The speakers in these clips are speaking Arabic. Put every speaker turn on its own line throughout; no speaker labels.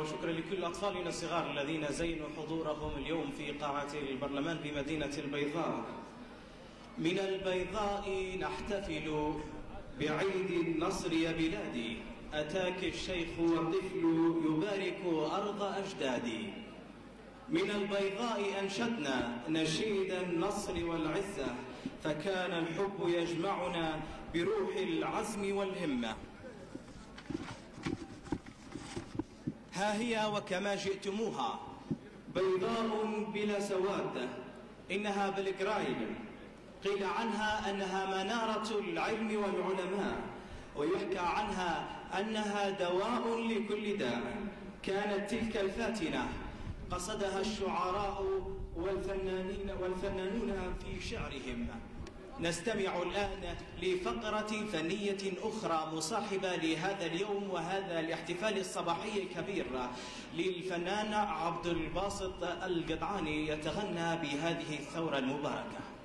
وشكرا لكل أطفالنا الصغار الذين زينوا حضورهم اليوم في قاعة البرلمان بمدينة البيضاء. من البيضاء نحتفل بعيد النصر يا بلادي. أتاك الشيخ والطفل يبارك أرض أجدادي. من البيضاء أنشدنا نشيد النصر والعزة فكان الحب يجمعنا بروح العزم والهمة. ها هي وكما جئتموها. بيضاء بلا سواد إنها بلغرايد قيل عنها أنها منارة العلم والعلماء ويحكى عنها أنها دواء لكل داء. كانت تلك الفاتنة. قصدها الشعراء والفنانين والفنانون في شعرهم. نستمع الآن لفقرة فنية أخرى مصاحبة لهذا اليوم وهذا الاحتفال الصباحي الكبير للفنان عبد الباسط القطعاني يتغنى بهذه الثورة المباركة.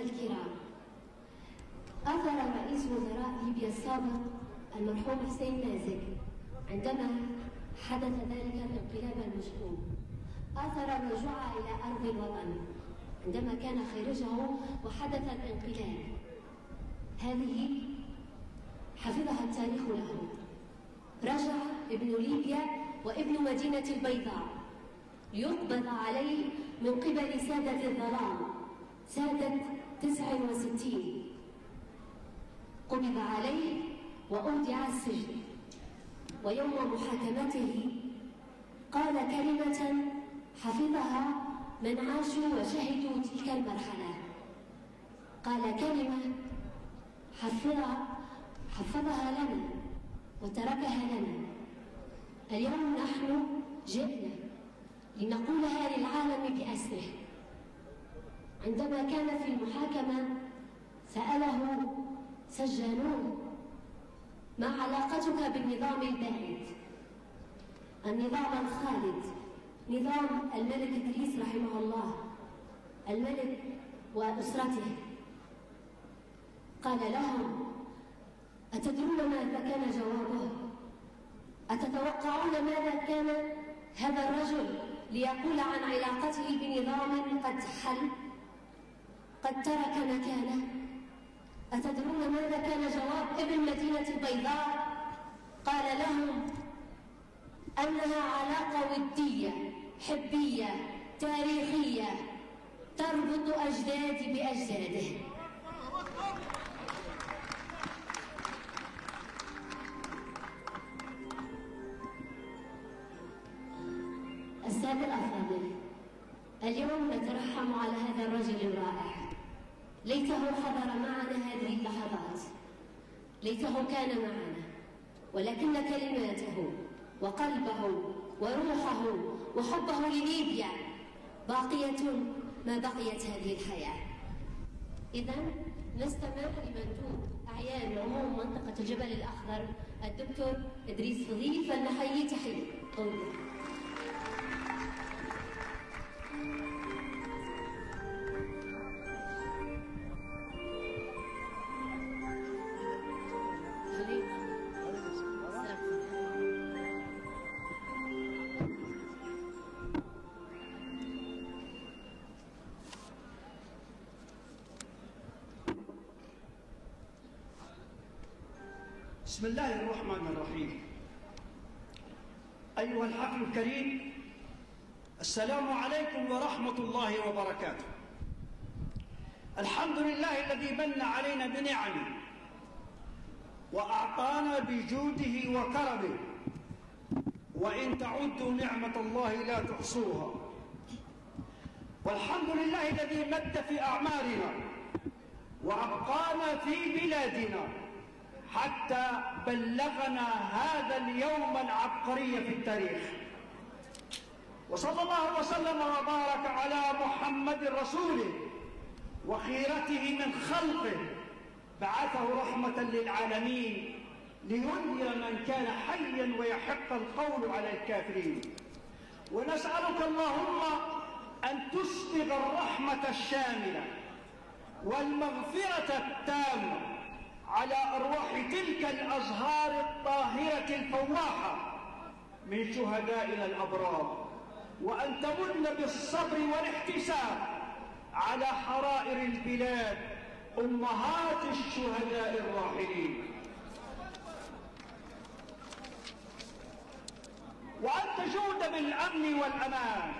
الكرام. أثر رئيس وزراء ليبيا السابق المرحوم حسين نازك عندما حدث ذلك الانقلاب المشؤوم آثر الرجوع إلى أرض الوطن عندما كان خارجه وحدث الانقلاب. هذه حفظها التاريخ له رجع ابن ليبيا وابن مدينة البيضاء. ليقبض عليه من قبل سادة الظلام. سادة 69 قبض عليه وأودع السجن. ويوم محاكمته قال كلمة حفظها من عاشوا وشهدوا تلك المرحلة. قال كلمة حفظها حفظها لنا وتركها لنا. اليوم نحن جئنا لنقولها للعالم بأسره. عندما كان في المحاكمة سأله سجانون ما علاقتك بالنظام البائد النظام الخالد نظام الملك إدريس رحمه الله الملك وأسرته. قال لهم أتدرون ماذا كان جوابه؟ أتتوقعون ماذا كان هذا الرجل ليقول عن علاقته بنظام قد حل؟ قد ترك مكانه. أتدرون ماذا كان جواب ابن مدينة البيضاء؟ قال لهم أنها علاقة ودية حبية تاريخية تربط أجدادي بأجداده. السادة الأفاضل اليوم نترحم على هذا الرجل الرائع. ليته حضر معنا هذه اللحظات. ليته كان معنا ولكن كلماته وقلبه وروحه وحبه لليبيا باقية ما بقيت هذه الحياة. إذا نستمع لمندوب أعيان عموم منطقة الجبل الأخضر الدكتور إدريس فضيل فلنحييه تحية.
بسم الله الرحمن الرحيم. أيها الحفل الكريم السلام عليكم ورحمة الله وبركاته. الحمد لله الذي من علينا بنعمه وأعطانا بجوده وكرمه. وإن تعدوا نعمة الله لا تحصوها. والحمد لله الذي مد في أعمارنا وأبقانا في بلادنا حتى بلغنا هذا اليوم العبقري في التاريخ. وصلى الله وسلم وبارك على محمد رسوله وخيرته من خلقه. بعثه رحمة للعالمين لينذر من كان حيا ويحق القول على الكافرين. ونسألك اللهم أن تسبغ الرحمة الشاملة والمغفرة التامة على أرواح تلك الأزهار الطاهرة الفواحة من شهدائنا الأبرار. وأن تمن بالصبر والاحتساب على حرائر البلاد أمهات الشهداء الراحلين. وأن تجود بالأمن والأمان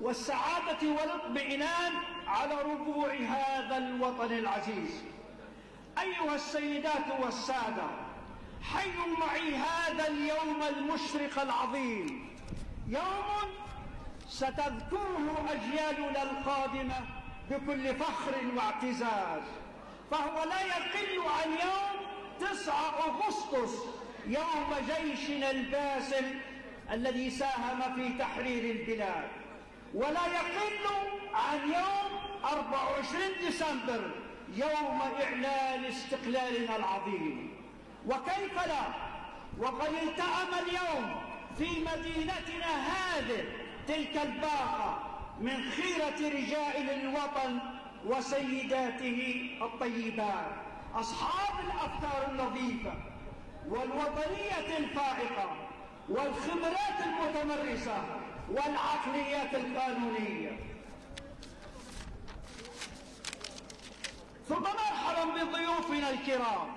والسعادة والاطمئنان على ربوع هذا الوطن العزيز. أيها السيدات والسادة حيوا معي هذا اليوم المشرق العظيم. يوم ستذكره أجيالنا القادمة بكل فخر واعتزاز. فهو لا يقل عن يوم 9 أغسطس يوم جيشنا الباسل الذي ساهم في تحرير البلاد. ولا يقل عن يوم 24 ديسمبر يوم إعلان استقلالنا العظيم. وكيف لا؟ وقد التأم اليوم في مدينتنا هذه تلك الباقة من خيرة رجال الوطن وسيداته الطيبات أصحاب الأفكار النظيفة والوطنية الفائقة والخبرات المتمرسة والعقليات القانونية. ثم مرحبا بضيوفنا الكرام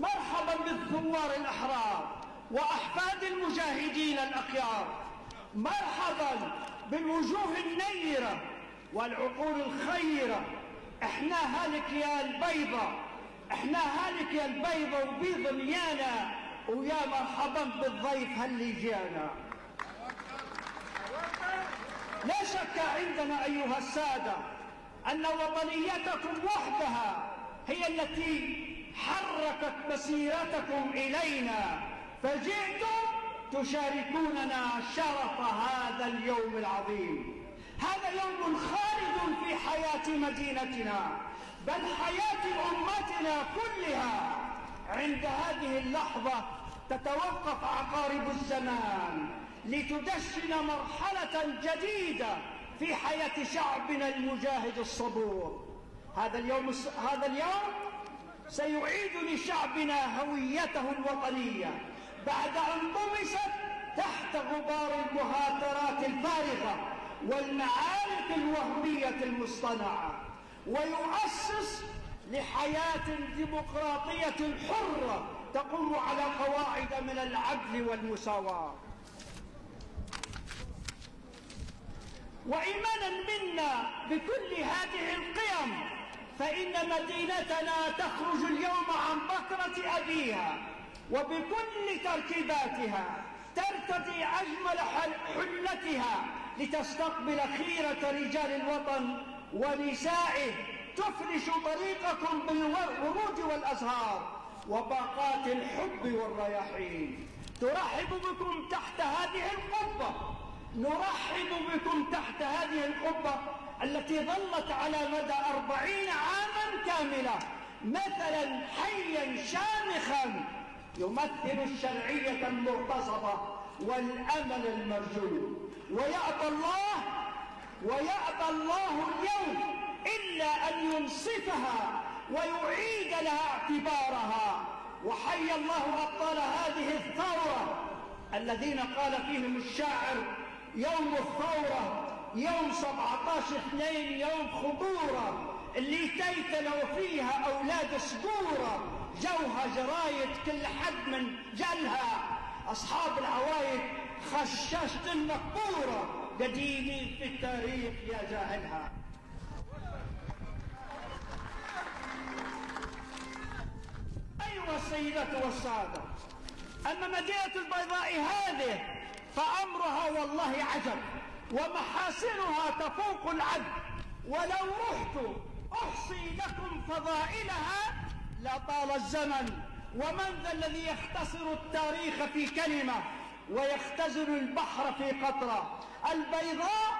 مرحبا بالثوار الأحرار وأحفاد المجاهدين الأخيار مرحبا بالوجوه النيرة والعقول الخيرة. إحنا هالك يا البيضة إحنا هالك يا البيضة وبيض ميانا ويا مرحبا بالضيف هاللي جانا لا شك عندنا أيها السادة أن وطنيتكم وحدها هي التي حركت مسيرتكم إلينا فجئتم تشاركوننا شرف هذا اليوم العظيم. هذا يوم خالد في حياة مدينتنا بل حياة أمتنا كلها. عند هذه اللحظة تتوقف عقارب الزمان لتدشن مرحلة جديدة في حياة شعبنا المجاهد الصبور. هذا اليوم هذا اليوم سيعيد لشعبنا هويته الوطنية بعد أن طمست تحت غبار المهاترات الفارغة والمعارك الوهمية المصطنعة ويؤسس لحياة ديمقراطية حرة تقوم على قواعد من العدل والمساواة. وإيمانا منا بكل هذه القيم فإن مدينتنا تخرج اليوم عن بكرة أبيها وبكل تركيباتها ترتدي أجمل حلتها لتستقبل خيرة رجال الوطن ونسائه تفرش طريقكم بالورود والأزهار وباقات الحب والرياحين. ترحب بكم تحت هذه القبة نرحب بكم تحت هذه القبة التي ظلت على مدى أربعين عاما كاملة. مثلا حيا شامخا يمثل الشرعية المغتصبة والأمل المرجو. ويأبى الله ويأبى الله اليوم إلا أن ينصفها ويعيد لها اعتبارها. وحي الله أبطال هذه الثورة الذين قال فيهم الشاعر يوم الثورة يوم 17 اثنين يوم خطورة اللي تيتلوا فيها أولاد صدورة جوها جرايد كل حد من جلها. أصحاب العوايد خششت المقبورة قديمي في التاريخ يا جاهلها. أيها السيدات والسادة أما مدينة البيضاء هذه فأمرها والله عجب ومحاسنها تفوق العد ولو رحت أحصي لكم فضائلها لطال الزمن. ومن ذا الذي يختصر التاريخ في كلمة ويختزل البحر في قطرة؟ البيضاء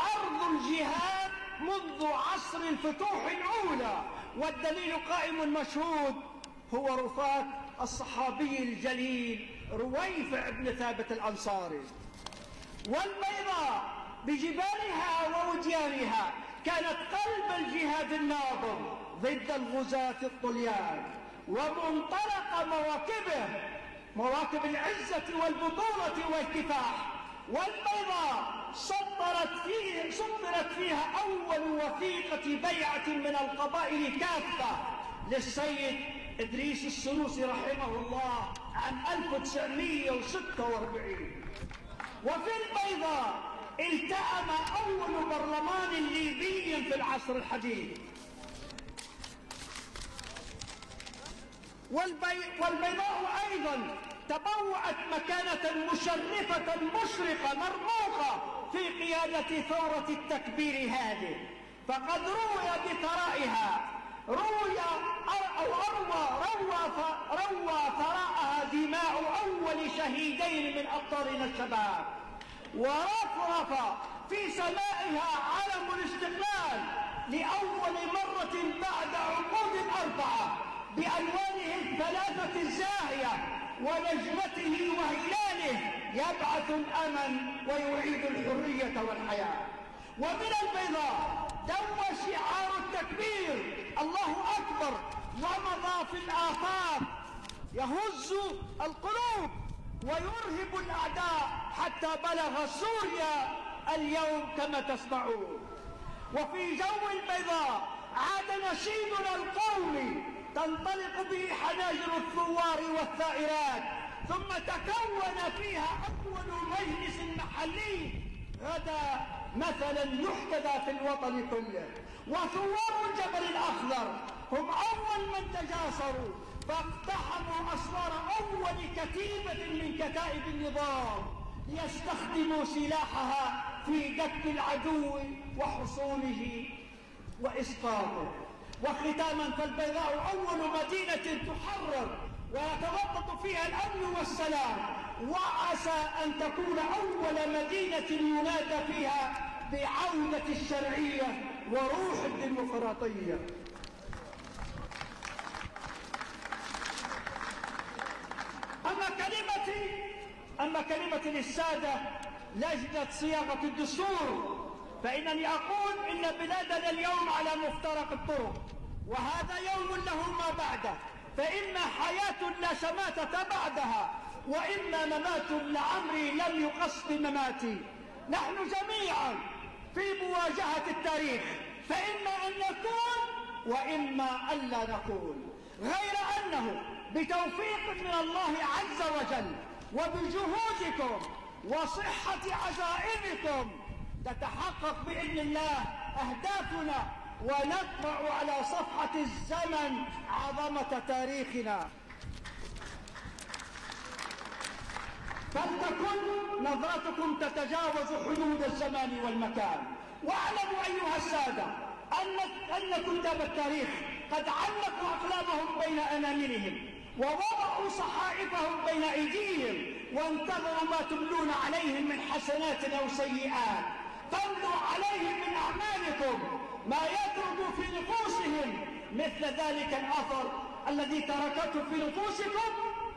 أرض الجهاد منذ عصر الفتوح الأولى. والدليل قائم مشهود هو رفات الصحابي الجليل. رويفع بن ثابت الأنصاري. والبيضاء بجبالها ووديانها كانت قلب الجهاد الناظر ضد الغزاة الطليان ومنطلق مواكبه مواكب العزة والبطولة والكفاح. والبيضاء سطرت فيه سطرت فيها أول وثيقة بيعة من القبائل كافة للسيد إدريس السنوسي رحمه الله عام 1946 وفي البيضاء التأم أول برلمان ليبي في العصر الحديث. والبي... والبيضاء أيضا تبوأت مكانة مشرفة مشرقة مرموقة في قيادة ثورة التكبير هذه. فقد روي بثرائها. روي أو أروى روى روى ثراءها دماء أول شهيدين من أبطالنا الشباب. ورفرف في سمائها علم الاستقلال لأول مرة بعد عقود أربعة بألوانه الثلاثة الزاهية ونجمته وهلاله يبعث الأمل ويعيد الحرية والحياة. ومن البيضاء دو شعار التكبير. الله أكبر. ومضى في الآفاق يهز القلوب ويرهب الأعداء حتى بلغ سوريا اليوم كما تسمعون. وفي جو البيضاء عاد نشيدنا القومي تنطلق به حناجر الثوار والثائرات. ثم تكون فيها أول مجلس محلي غدا مثلا يحتذى في الوطن كله. وثوار الجبل الأخضر هم أول من تجاسروا فاقتحموا أسوار أول كتيبة من كتائب النظام ليستخدموا سلاحها في دك العدو وحصونه وإسقاطه. وختاما فالبيضاء أول مدينة تحرر ويتوقف فيها الأمن والسلام. وعسى أن تكون أول مدينة ينادى فيها بعودة الشرعية وروح الديمقراطية. أما كلمتي أما كلمتي للسادة لجنة صياغة الدستور فإنني أقول إن بلادنا اليوم على مفترق الطرق وهذا يوم له ما بعده فإما حياة لا شماتة بعدها وإما ممات لعمري لم يقص بمماتي. نحن جميعا في مواجهة التاريخ فإما أن نكون وإما ألا نكون. غير أنه بتوفيق من الله عز وجل وبجهودكم وصحة عزائمكم تتحقق بإذن الله أهدافنا ونطبع على صفحة الزمن عظمة تاريخنا. فلتكن نظرتكم تتجاوز حدود الزمان والمكان. واعلموا أيها السادة أن أن كتاب التاريخ قد علقوا أقلامهم بين أناملهم ووضعوا صحائفهم بين أيديهم وانتظروا ما تملون عليهم من حسنات أو سيئات. تملوا عليهم من أعمالكم ما يدرب في نفوسهم مثل ذلك الأثر الذي تركته في نفوسكم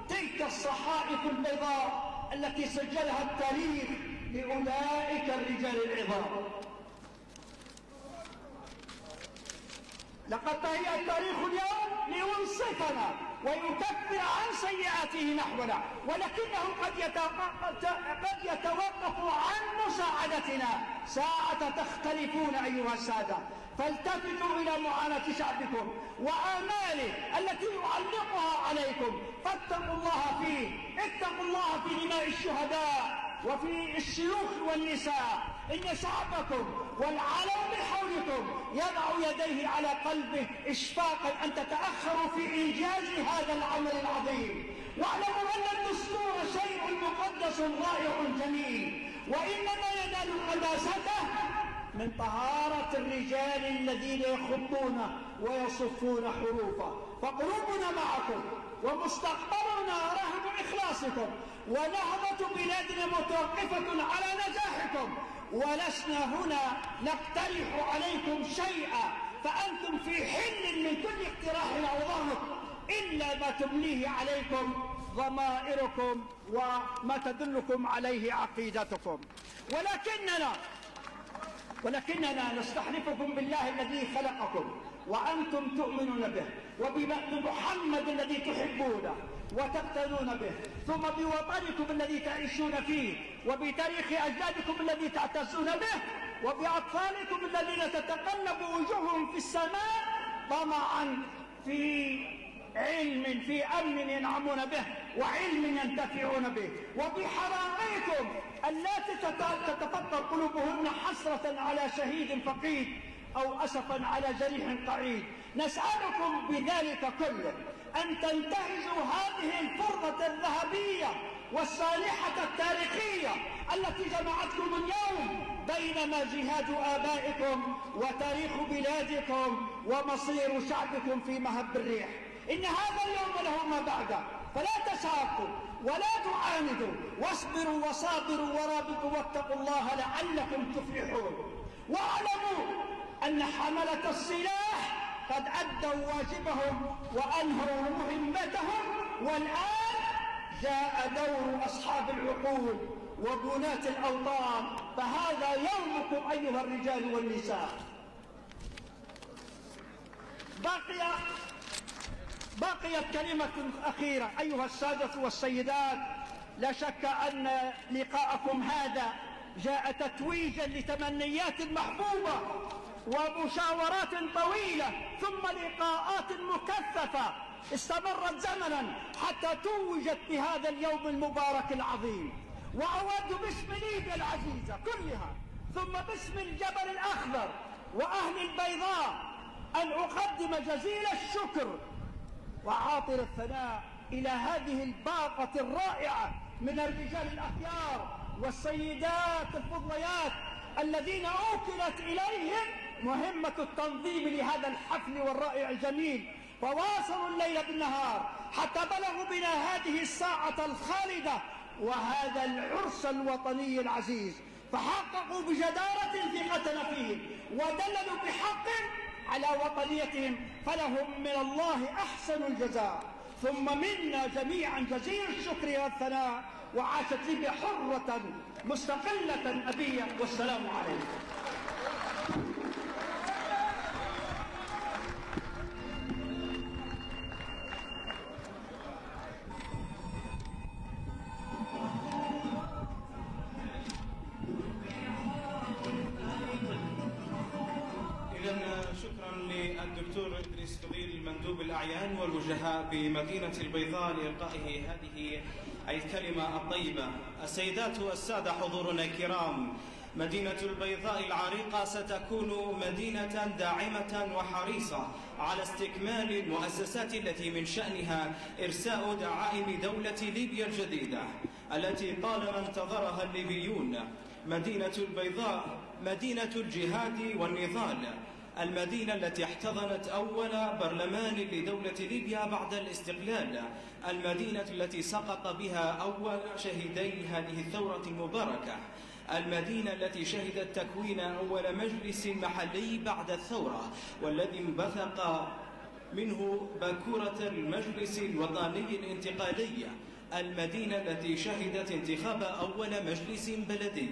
تلك الصحائف البيضاء التي سجلها التاريخ لأولئك الرجال العظام. لقد تهيأ التاريخ اليوم لينصفنا ويكفر عن سيئاته نحونا ولكنه قد قد يتوقف عن مساعدتنا. ساعة تختلفون أيها السادة. فالتفتوا إلى معاناة شعبكم وآماله التي يعلقها عليكم. فاتقوا الله فيه اتقوا الله في دماء الشهداء وفي الشيوخ والنساء. إن شعبكم والعالم من حولكم يضع يديه على قلبه إشفاقا أن تتأخروا في إنجاز هذا العمل العظيم. واعلموا أن الدستور شيء مقدس رائع جميل. وإنما ينال قداسته من طهارة الرجال الذين يخطون ويصفون حروفا. فقلوبنا معكم ومستقبلنا رهن إخلاصكم ونهضة بلادنا متوقفة على نجاحكم. ولسنا هنا نقترح عليكم شيئا فأنتم في حل من كل اقتراح أو ضغط إلا ما تمليه عليكم ضمائركم وما تدلكم عليه عقيدتكم. ولكننا ولكننا نستحلفكم بالله الذي خلقكم وأنتم تؤمنون به وبمحمد الذي تحبونه وتقتنون به ثم بوطنكم الذي تعيشون فيه وبتاريخ أجدادكم الذي تعتزون به وبأطفالكم الذين تتقلب وجوههم في السماء طمعا في علم في أمن ينعمون به وعلم ينتفعون به. وبحرائقكم التي تتفطر قلوبهن حسرة على شهيد فقيد أو أسفا على جريح قعيد. نسألكم بذلك كله أن تنتهزوا هذه الفرصة الذهبية والصالحة التاريخية التي جمعتكم اليوم بينما جهاد آبائكم وتاريخ بلادكم ومصير شعبكم في مهب الريح. إن هذا اليوم له ما بعده. فلا تساقوا ولا تعاندوا. واصبروا وصابروا ورابطوا واتقوا الله لعلكم تفلحون. واعلموا أن حملة السلاح قد أدوا واجبهم وأنهوا مهمتهم. والآن جاء دور أصحاب العقول وبناة الأوطان. فهذا يومكم أيها الرجال والنساء. بقي بقيت كلمة أخيرة. أيها السادة والسيدات لا شك أن لقاءكم هذا جاء تتويجا لتمنيات محبوبة ومشاورات طويلة ثم لقاءات مكثفة استمرت زمنا حتى توجت بهذا اليوم المبارك العظيم. وأود باسم ليبيا العزيزة كلها ثم باسم الجبل الأخضر وأهل البيضاء أن أقدم جزيل الشكر وعاطر الثناء إلى هذه الباقة الرائعة من الرجال الأخيار والسيدات الفضليات الذين أوكلت إليهم مهمة التنظيم لهذا الحفل والرائع الجميل. فواصلوا الليل بالنهار حتى بلغوا بنا هذه الساعة الخالدة وهذا العرس الوطني العزيز. فحققوا بجدارة ثقتنا فيهم ودللوا بحق على وطنيتهم فلهم من الله أحسن الجزاء. ثم منا جميعا جزيل الشكر والثناء وعاشت ليبيا حرة مستقلة أبية والسلام عليكم.
ادريس فضيل مندوب الأعيان والوجهاء بمدينة البيضاء لإلقائه هذه الكلمة الطيبة. السيدات والساده حضورنا الكرام مدينة البيضاء العريقة ستكون مدينة داعمة وحريصة على استكمال المؤسسات التي من شأنها إرساء دعائم دولة ليبيا الجديدة التي طالما انتظرها الليبيون مدينة البيضاء مدينة الجهاد والنضال المدينة التي احتضنت أول برلمان لدولة ليبيا بعد الاستقلال. المدينة التي سقط بها أول شهيدي هذه الثورة المباركة. المدينة التي شهدت تكوين أول مجلس محلي بعد الثورة والذي انبثق منه باكورة المجلس الوطني الانتقالي. المدينة التي شهدت انتخاب أول مجلس بلدي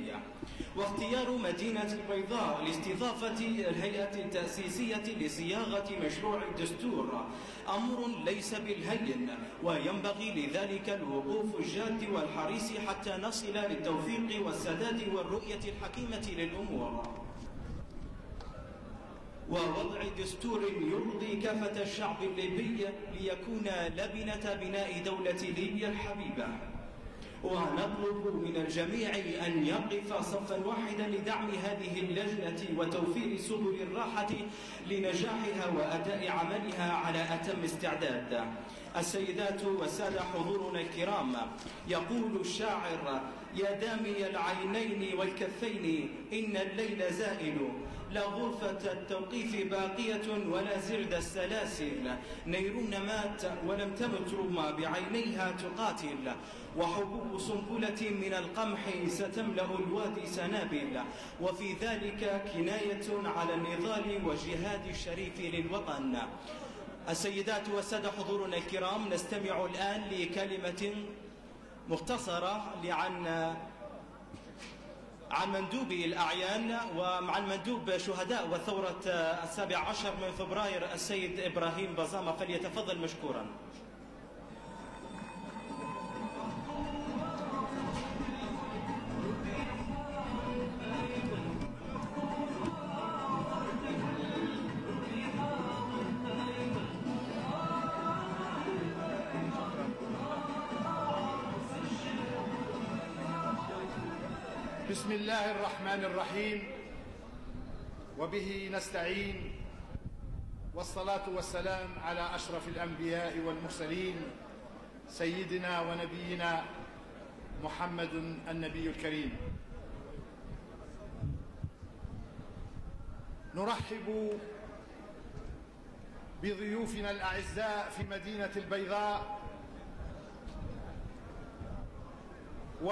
واختيار مدينة البيضاء لاستضافة الهيئة التأسيسية لصياغة مشروع الدستور. أمر ليس بالهين وينبغي لذلك الوقوف الجاد والحريص حتى نصل للتوفيق والسداد والرؤية الحكيمة للأمور. ووضع دستور يرضي كافة الشعب الليبي ليكون لبنة بناء دولة ليبيا الحبيبة. ونطلب من الجميع أن يقف صفا واحدا لدعم هذه اللجنة وتوفير سبل الراحة لنجاحها وأداء عملها على أتم استعداد. السيدات والسادة حضورنا الكرام يقول الشاعر يا دامي العينين والكفين إن الليل زائل. لا غرفة التوقيف باقية ولا زرد السلاسل. نيرون مات ولم تمت رما بعينيها تقاتل. وحبوب سنبلة من القمح ستملأ الوادي سنابل. وفي ذلك كناية على النضال وجهاد الشريف للوطن. السيدات والسادة حضورنا الكرام نستمع الآن لكلمة مختصرة لعن عن مندوب الأعيان وعن مندوب شهداء وثورة السابع عشر من فبراير السيد إبراهيم بزامة فليتفضل مشكورا.
الله الرحمن الرحيم. وبه نستعين. والصلاة والسلام على أشرف الأنبياء والمرسلين سيدنا ونبينا محمد النبي الكريم. نرحب بضيوفنا الأعزاء في مدينة البيضاء. و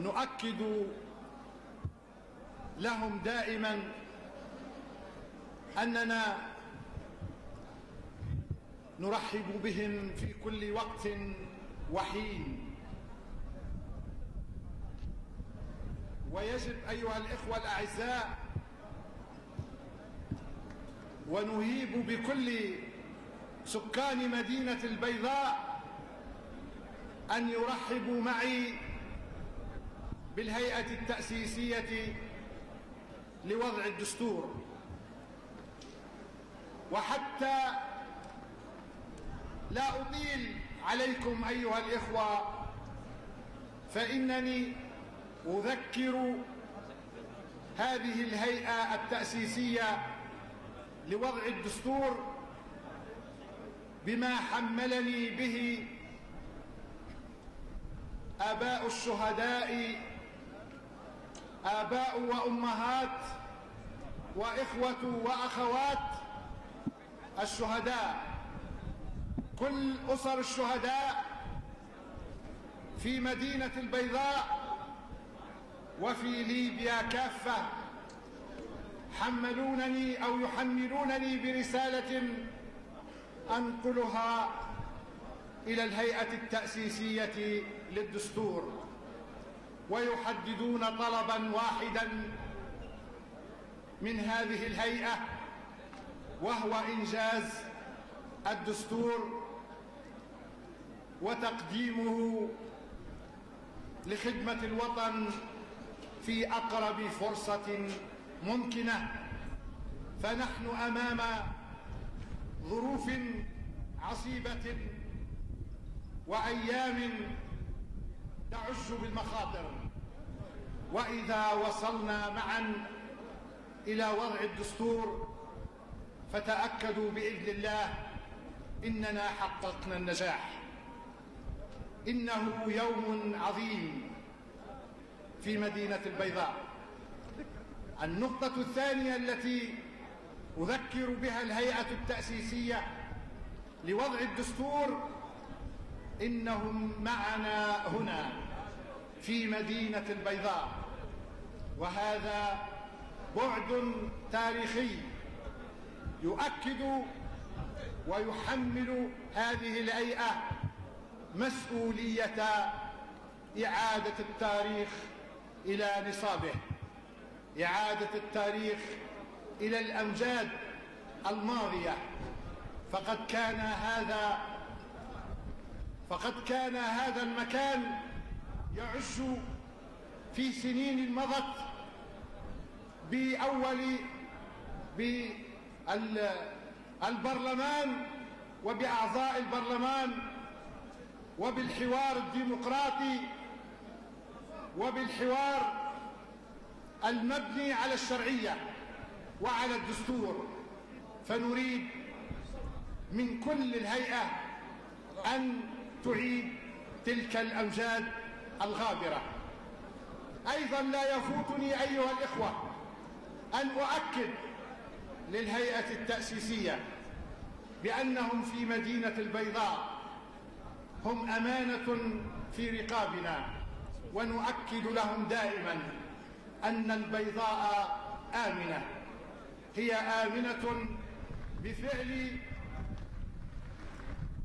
نؤكد لهم دائما أننا نرحب بهم في كل وقت وحين. ويجب أيها الإخوة الأعزاء ونهيب بكل سكان مدينة البيضاء أن يرحبوا معي بالهيئة التأسيسية لوضع الدستور. وحتى لا أطيل عليكم أيها الإخوة فإنني أذكر هذه الهيئة التأسيسية لوضع الدستور بما حملني به آباء الشهداء آباء وأمهات وإخوة وأخوات الشهداء. كل أسر الشهداء في مدينة البيضاء وفي ليبيا كافة. حملونني أو يحملونني برسالة أنقلها إلى الهيئة التأسيسية للدستور. ويحددون طلبا واحدا من هذه الهيئة وهو إنجاز الدستور وتقديمه لخدمة الوطن في أقرب فرصة ممكنة. فنحن أمام ظروف عصيبة وأيام تعج بالمخاطر. وإذا وصلنا معا إلى وضع الدستور فتأكدوا بإذن الله إننا حققنا النجاح. إنه يوم عظيم في مدينة البيضاء. النقطة الثانية التي أذكر بها الهيئة التأسيسية لوضع الدستور إنهم معنا هنا. في مدينة البيضاء وهذا بعد تاريخي يؤكد ويحمل هذه الهيئة مسؤولية إعادة التاريخ إلى نصابه. إعادة التاريخ إلى الأمجاد الماضية. فقد كان هذا فقد كان هذا المكان يعش في سنين مضت بأول بالبرلمان وبأعضاء البرلمان وبالحوار الديمقراطي وبالحوار المبني على الشرعية وعلى الدستور. فنريد من كل الهيئة أن تعيد تلك الأمجاد الغابرة أيضا لا يفوتني أيها الإخوة أن أؤكد للهيئة التأسيسية بأنهم في مدينة البيضاء هم أمانة في رقابنا ونؤكد لهم دائما أن البيضاء آمنة. هي آمنة بفعل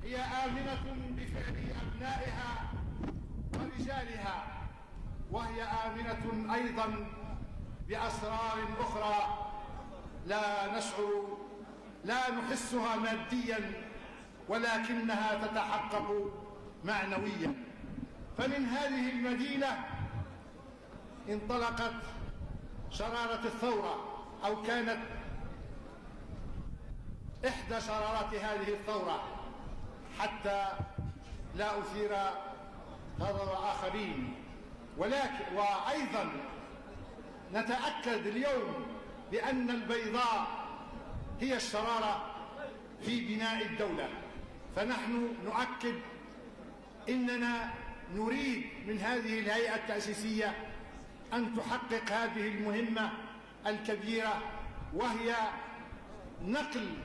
هي آمنة بفعل أبنائها ورجالها وهي آمنة أيضا بأسرار أخرى. لا نشعر لا نحسها ماديا ولكنها تتحقق معنويا. فمن هذه المدينة انطلقت شرارة الثورة أو كانت إحدى شرارات هذه الثورة حتى لا أثير غضب آخرين. ولكن وأيضا نتأكد اليوم بأن البيضاء هي الشرارة في بناء الدولة. فنحن نؤكد إننا نريد من هذه الهيئة التأسيسية أن تحقق هذه المهمة الكبيرة وهي نقل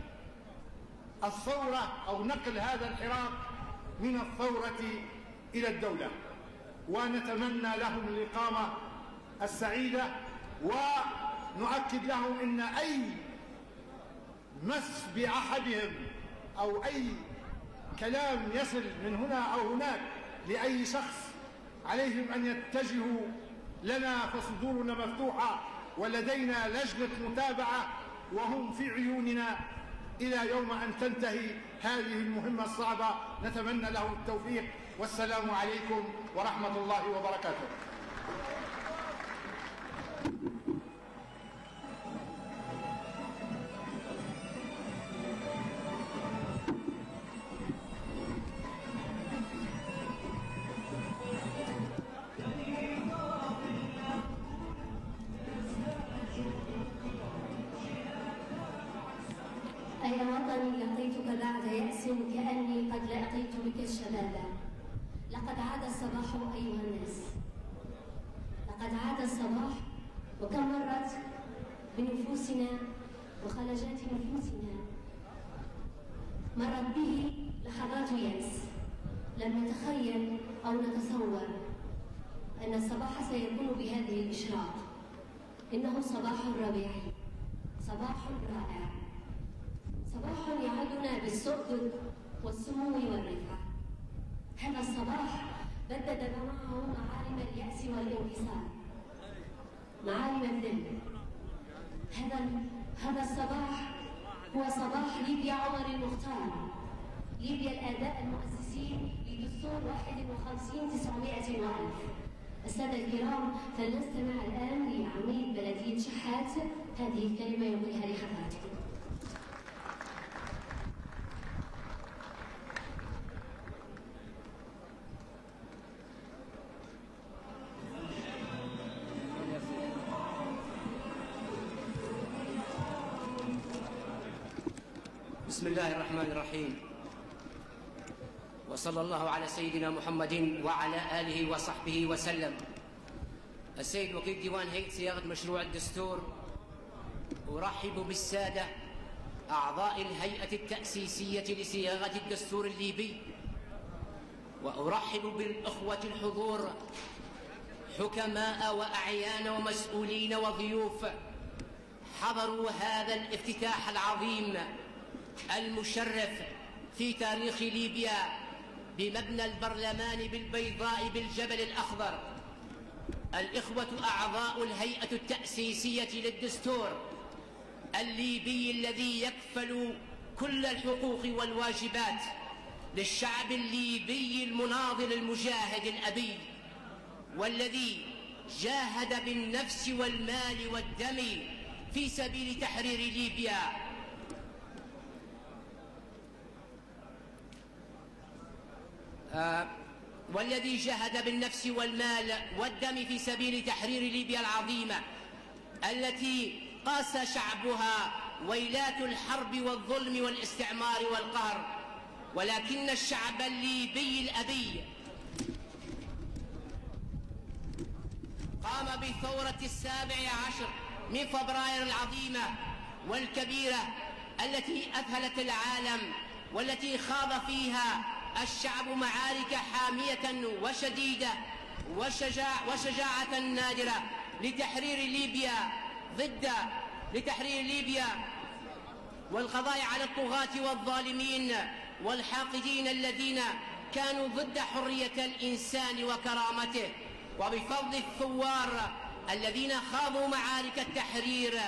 الثورة أو نقل هذا الحراك من الثورة إلى الدولة ونتمنى لهم الإقامة السعيدة ونؤكد لهم أن أي مس بأحدهم أو أي كلام يصل من هنا أو هناك لأي شخص عليهم أن يتجهوا لنا فصدورنا مفتوحة ولدينا لجنة متابعة وهم في عيوننا إلى يوم أن تنتهي هذه المهمة الصعبة. نتمنى لهم التوفيق. والسلام عليكم ورحمة الله وبركاته.
أي وطني لقيتك بعد يأس كأني قد لقيت بك الشباب الصباح أيها الناس لقد عاد الصباح وكم مرت بنفوسنا وخلجات نفوسنا. مرت به لحظات يأس لم نتخيل أو نتصور أن الصباح سيكون بهذه الإشراق. إنه صباح ربيعي صباح رائع. صباح يعدنا بالسؤدد والسمو والرفعة هذا الصباح بدد معه معالم اليأس والانكسار. معالم الذل هذا هذا الصباح هو صباح ليبيا عمر المختار. ليبيا الآباء المؤسسين لدستور 51 900 وألف. السادة الكرام فلنستمع الآن لعميد بلدية شحات. هذه الكلمة يلقيها لحضراتكم.
الرحمن الرحيم. وصلى الله على سيدنا محمد وعلى آله وصحبه وسلم. السيد وكيل ديوان هيئة صياغة مشروع الدستور. أرحب بالسادة أعضاء الهيئة التأسيسية لصياغة الدستور الليبي. وأرحب بالأخوة الحضور حكماء وأعيان ومسؤولين وضيوف. حضروا هذا الافتتاح العظيم. المشرف في تاريخ ليبيا بمبنى البرلمان بالبيضاء بالجبل الأخضر. الإخوة أعضاء الهيئة التأسيسية للدستور الليبي الذي يكفل كل الحقوق والواجبات للشعب الليبي المناضل المجاهد الأبي والذي جاهد بالنفس والمال والدم في سبيل تحرير ليبيا. والذي جاهد بالنفس والمال والدم في سبيل تحرير ليبيا العظيمة التي قاس شعبها ويلات الحرب والظلم والاستعمار والقهر ولكن الشعب الليبي الأبي قام بثورة السابع عشر من فبراير العظيمة والكبيرة التي أذهلت العالم والتي خاض فيها الشعب معارك حامية وشديدة وشجاع وشجاعة نادرة لتحرير ليبيا ضد لتحرير ليبيا والقضاء على الطغاة والظالمين والحاقدين الذين كانوا ضد حرية الإنسان وكرامته. وبفضل الثوار الذين خاضوا معارك التحرير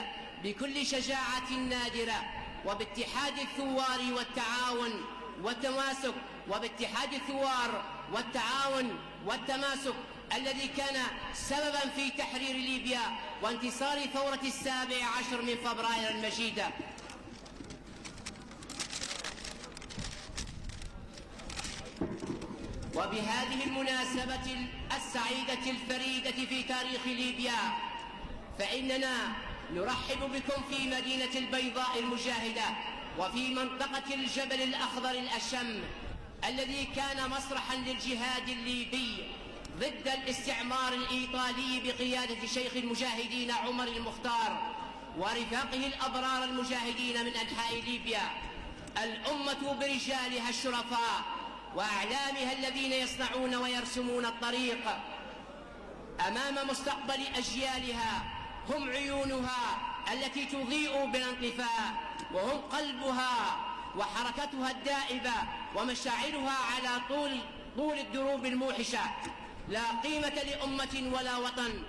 بكل شجاعة نادرة. وباتحاد الثوار والتعاون والتماسك وباتحاد الثوار والتعاون والتماسك الذي كان سببا في تحرير ليبيا وانتصار ثورة السابع عشر من فبراير المجيدة وبهذه المناسبة السعيدة الفريدة في تاريخ ليبيا فإننا نرحب بكم في مدينة البيضاء المجاهدة وفي منطقة الجبل الأخضر الأشم الذي كان مسرحا للجهاد الليبي ضد الاستعمار الإيطالي بقيادة شيخ المجاهدين عمر المختار ورفاقه الأبرار المجاهدين من أنحاء ليبيا الأمة برجالها الشرفاء وأعلامها الذين يصنعون ويرسمون الطريق. أمام مستقبل أجيالها هم عيونها التي تضيء بلا انطفاء وهم قلبها وحركتها الدائبة ومشاعرها على طول طول الدروب الموحشة. لا قيمة لأمة ولا وطن.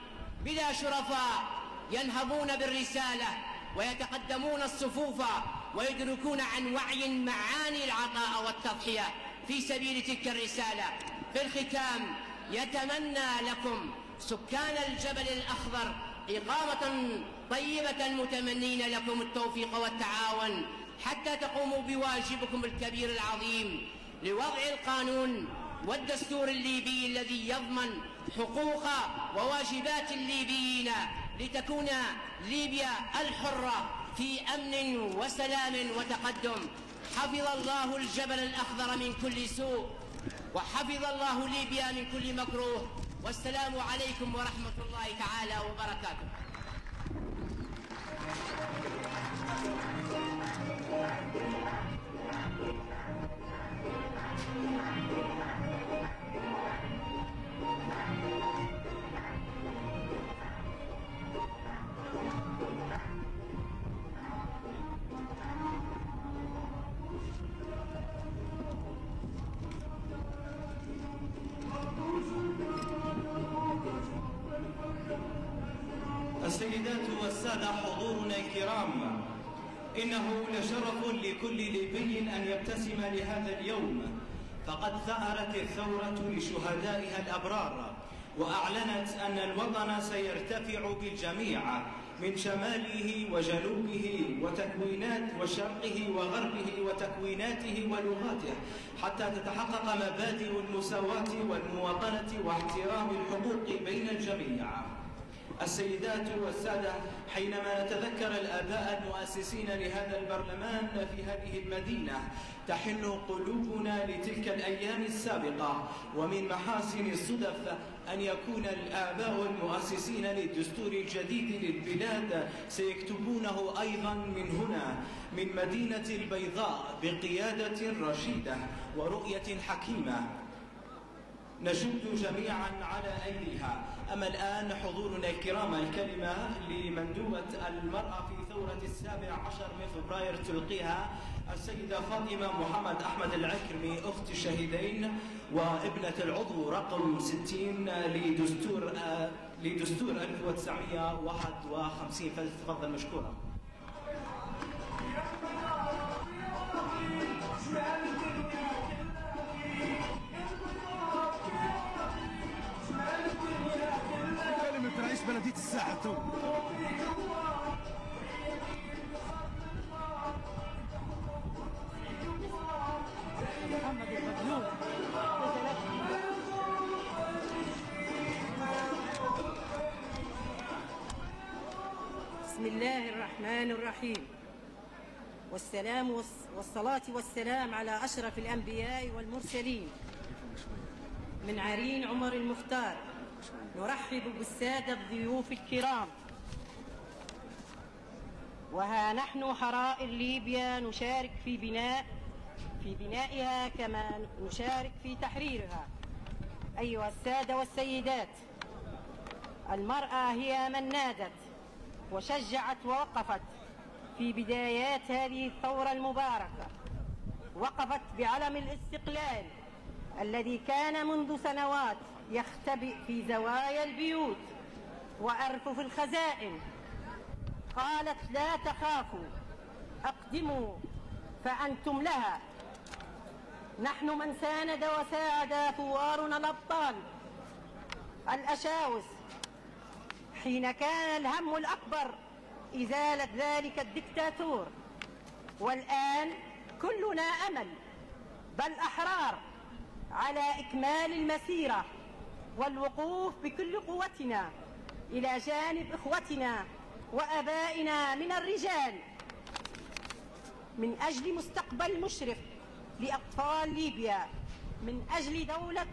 بلا شرفاء ينهضون بالرسالة ويتقدمون الصفوف ويدركون عن وعي معاني العطاء والتضحية في سبيل تلك الرسالة. في الختام يتمنى لكم سكان الجبل الأخضر إقامة طيبة متمنين لكم التوفيق والتعاون. حتى تقوموا بواجبكم الكبير العظيم لوضع القانون والدستور الليبي الذي يضمن حقوق وواجبات الليبيين لتكون ليبيا الحرة في أمن وسلام وتقدم. حفظ الله الجبل الأخضر من كل سوء وحفظ الله ليبيا من كل مكروه. والسلام عليكم ورحمة الله تعالى وبركاته.
السيدات أن يبتسم لهذا اليوم فقد ثأرت الثورة لشهدائها الأبرار وأعلنت أن الوطن سيرتفع بالجميع من شماله وجنوبه وتكوينات وشرقه وغربه وتكويناته ولغاته حتى تتحقق مبادئ المساواة والمواطنة واحترام الحقوق بين الجميع. السيدات والسادة حينما نتذكر الآباء المؤسسين لهذا البرلمان في هذه المدينة تحن قلوبنا لتلك الأيام السابقة. ومن محاسن الصدف أن يكون الآباء المؤسسين للدستور الجديد للبلاد سيكتبونه أيضا من هنا من مدينة البيضاء بقيادة رشيدة ورؤية حكيمة. نشد جميعا على أيديها. أما الآن حضورنا الكرام الكلمة لمندوبة المرأة في ثورة السابع عشر من فبراير تلقيها السيدة فاطمة محمد أحمد العكرمي أخت الشهيدين وابنة العضو رقم 60 لدستور لدستور 1951 فلتتفضل مشكورة
محمد المجنون
بسم الله الرحمن الرحيم. والسلام والص- والصلاة والسلام على أشرف الأنبياء والمرسلين. من عرين عمر المختار. نرحب بالسادة الضيوف الكرام. وها نحن حرائر ليبيا نشارك في بناء في بنائها كما نشارك في تحريرها. أيها السادة والسيدات المرأة هي من نادت وشجعت ووقفت في بدايات هذه الثورة المباركة. وقفت بعلم الاستقلال الذي كان منذ سنوات يختبئ في زوايا البيوت وأرفف الخزائن. قالت لا تخافوا أقدموا فأنتم لها. نحن من ساند وساعد ثوارنا الأبطال. الأشاوس حين كان الهم الأكبر إزالة ذلك الدكتاتور. والآن كلنا أمل بل أحرار على إكمال المسيرة. والوقوف بكل قوتنا إلى جانب إخوتنا وأبائنا من الرجال من أجل مستقبل مشرف لأطفال ليبيا من أجل دولة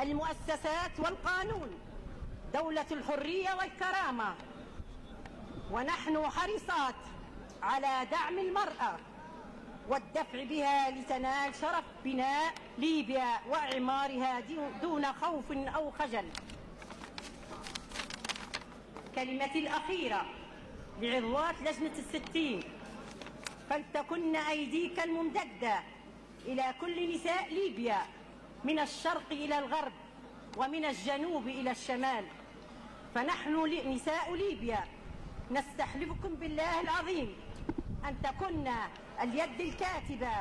المؤسسات والقانون دولة الحرية والكرامة. ونحن حريصات على دعم المرأة والدفع بها لتنال شرف بناء ليبيا وإعمارها دون خوف أو خجل. كلمتي الأخيرة لعضوات لجنة الستين. فلتكن أيديك الممتدة إلى كل نساء ليبيا من الشرق إلى الغرب ومن الجنوب إلى الشمال. فنحن نساء ليبيا نستحلفكم بالله العظيم. أن تكن اليد الكاتبة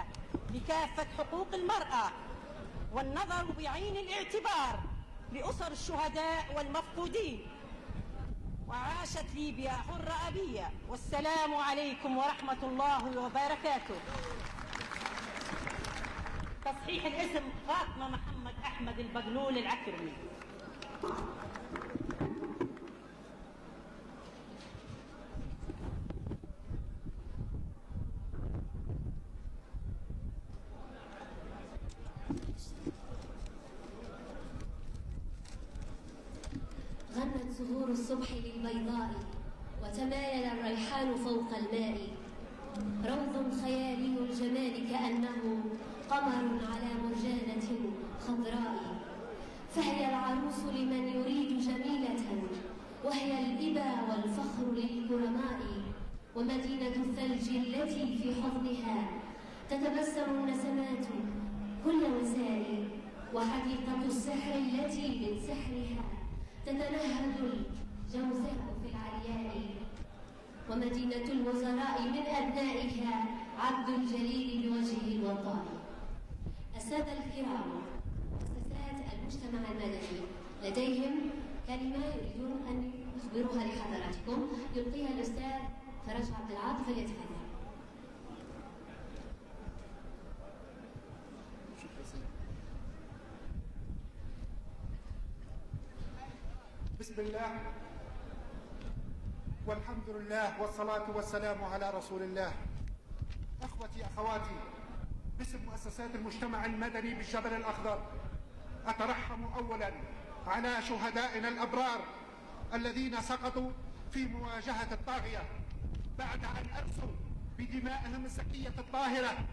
لكافة حقوق المرأة والنظر بعين الاعتبار لأسر الشهداء والمفقودين. وعاشت ليبيا حرة أبية والسلام عليكم ورحمة الله وبركاته. تصحيح الاسم فاطمة محمد أحمد البقلول العكرمي.
زهور الصبح للبيضاء وتمايل الريحان فوق الماء. روض خيالي الجمال كأنه قمر على مرجانة خضراء. فهي العروس لمن يريد جميلة وهي الإبا والفخر للكرماء. ومدينة الثلج التي في حضنها تتبسم النسمات كل مساء وحديقة السحر التي من سحرها تتنهد الجوزاء في العلياء ومدينة الوزراء من أبنائها عبد الجليل بوجه الوطاء السادة الكرام مؤسسات المجتمع المدني لديهم كلمة يريدون أن يخبروها لحضراتكم يلقيها الأستاذ فرج عبد العاطي فليتفضل
بسم الله والحمد لله والصلاة والسلام على رسول الله. أخوتي أخواتي باسم مؤسسات المجتمع المدني بالجبل الأخضر أترحم أولا على شهدائنا الأبرار الذين سقطوا في مواجهة الطاغية بعد أن أرسوا بدمائهم الزكية الطاهرة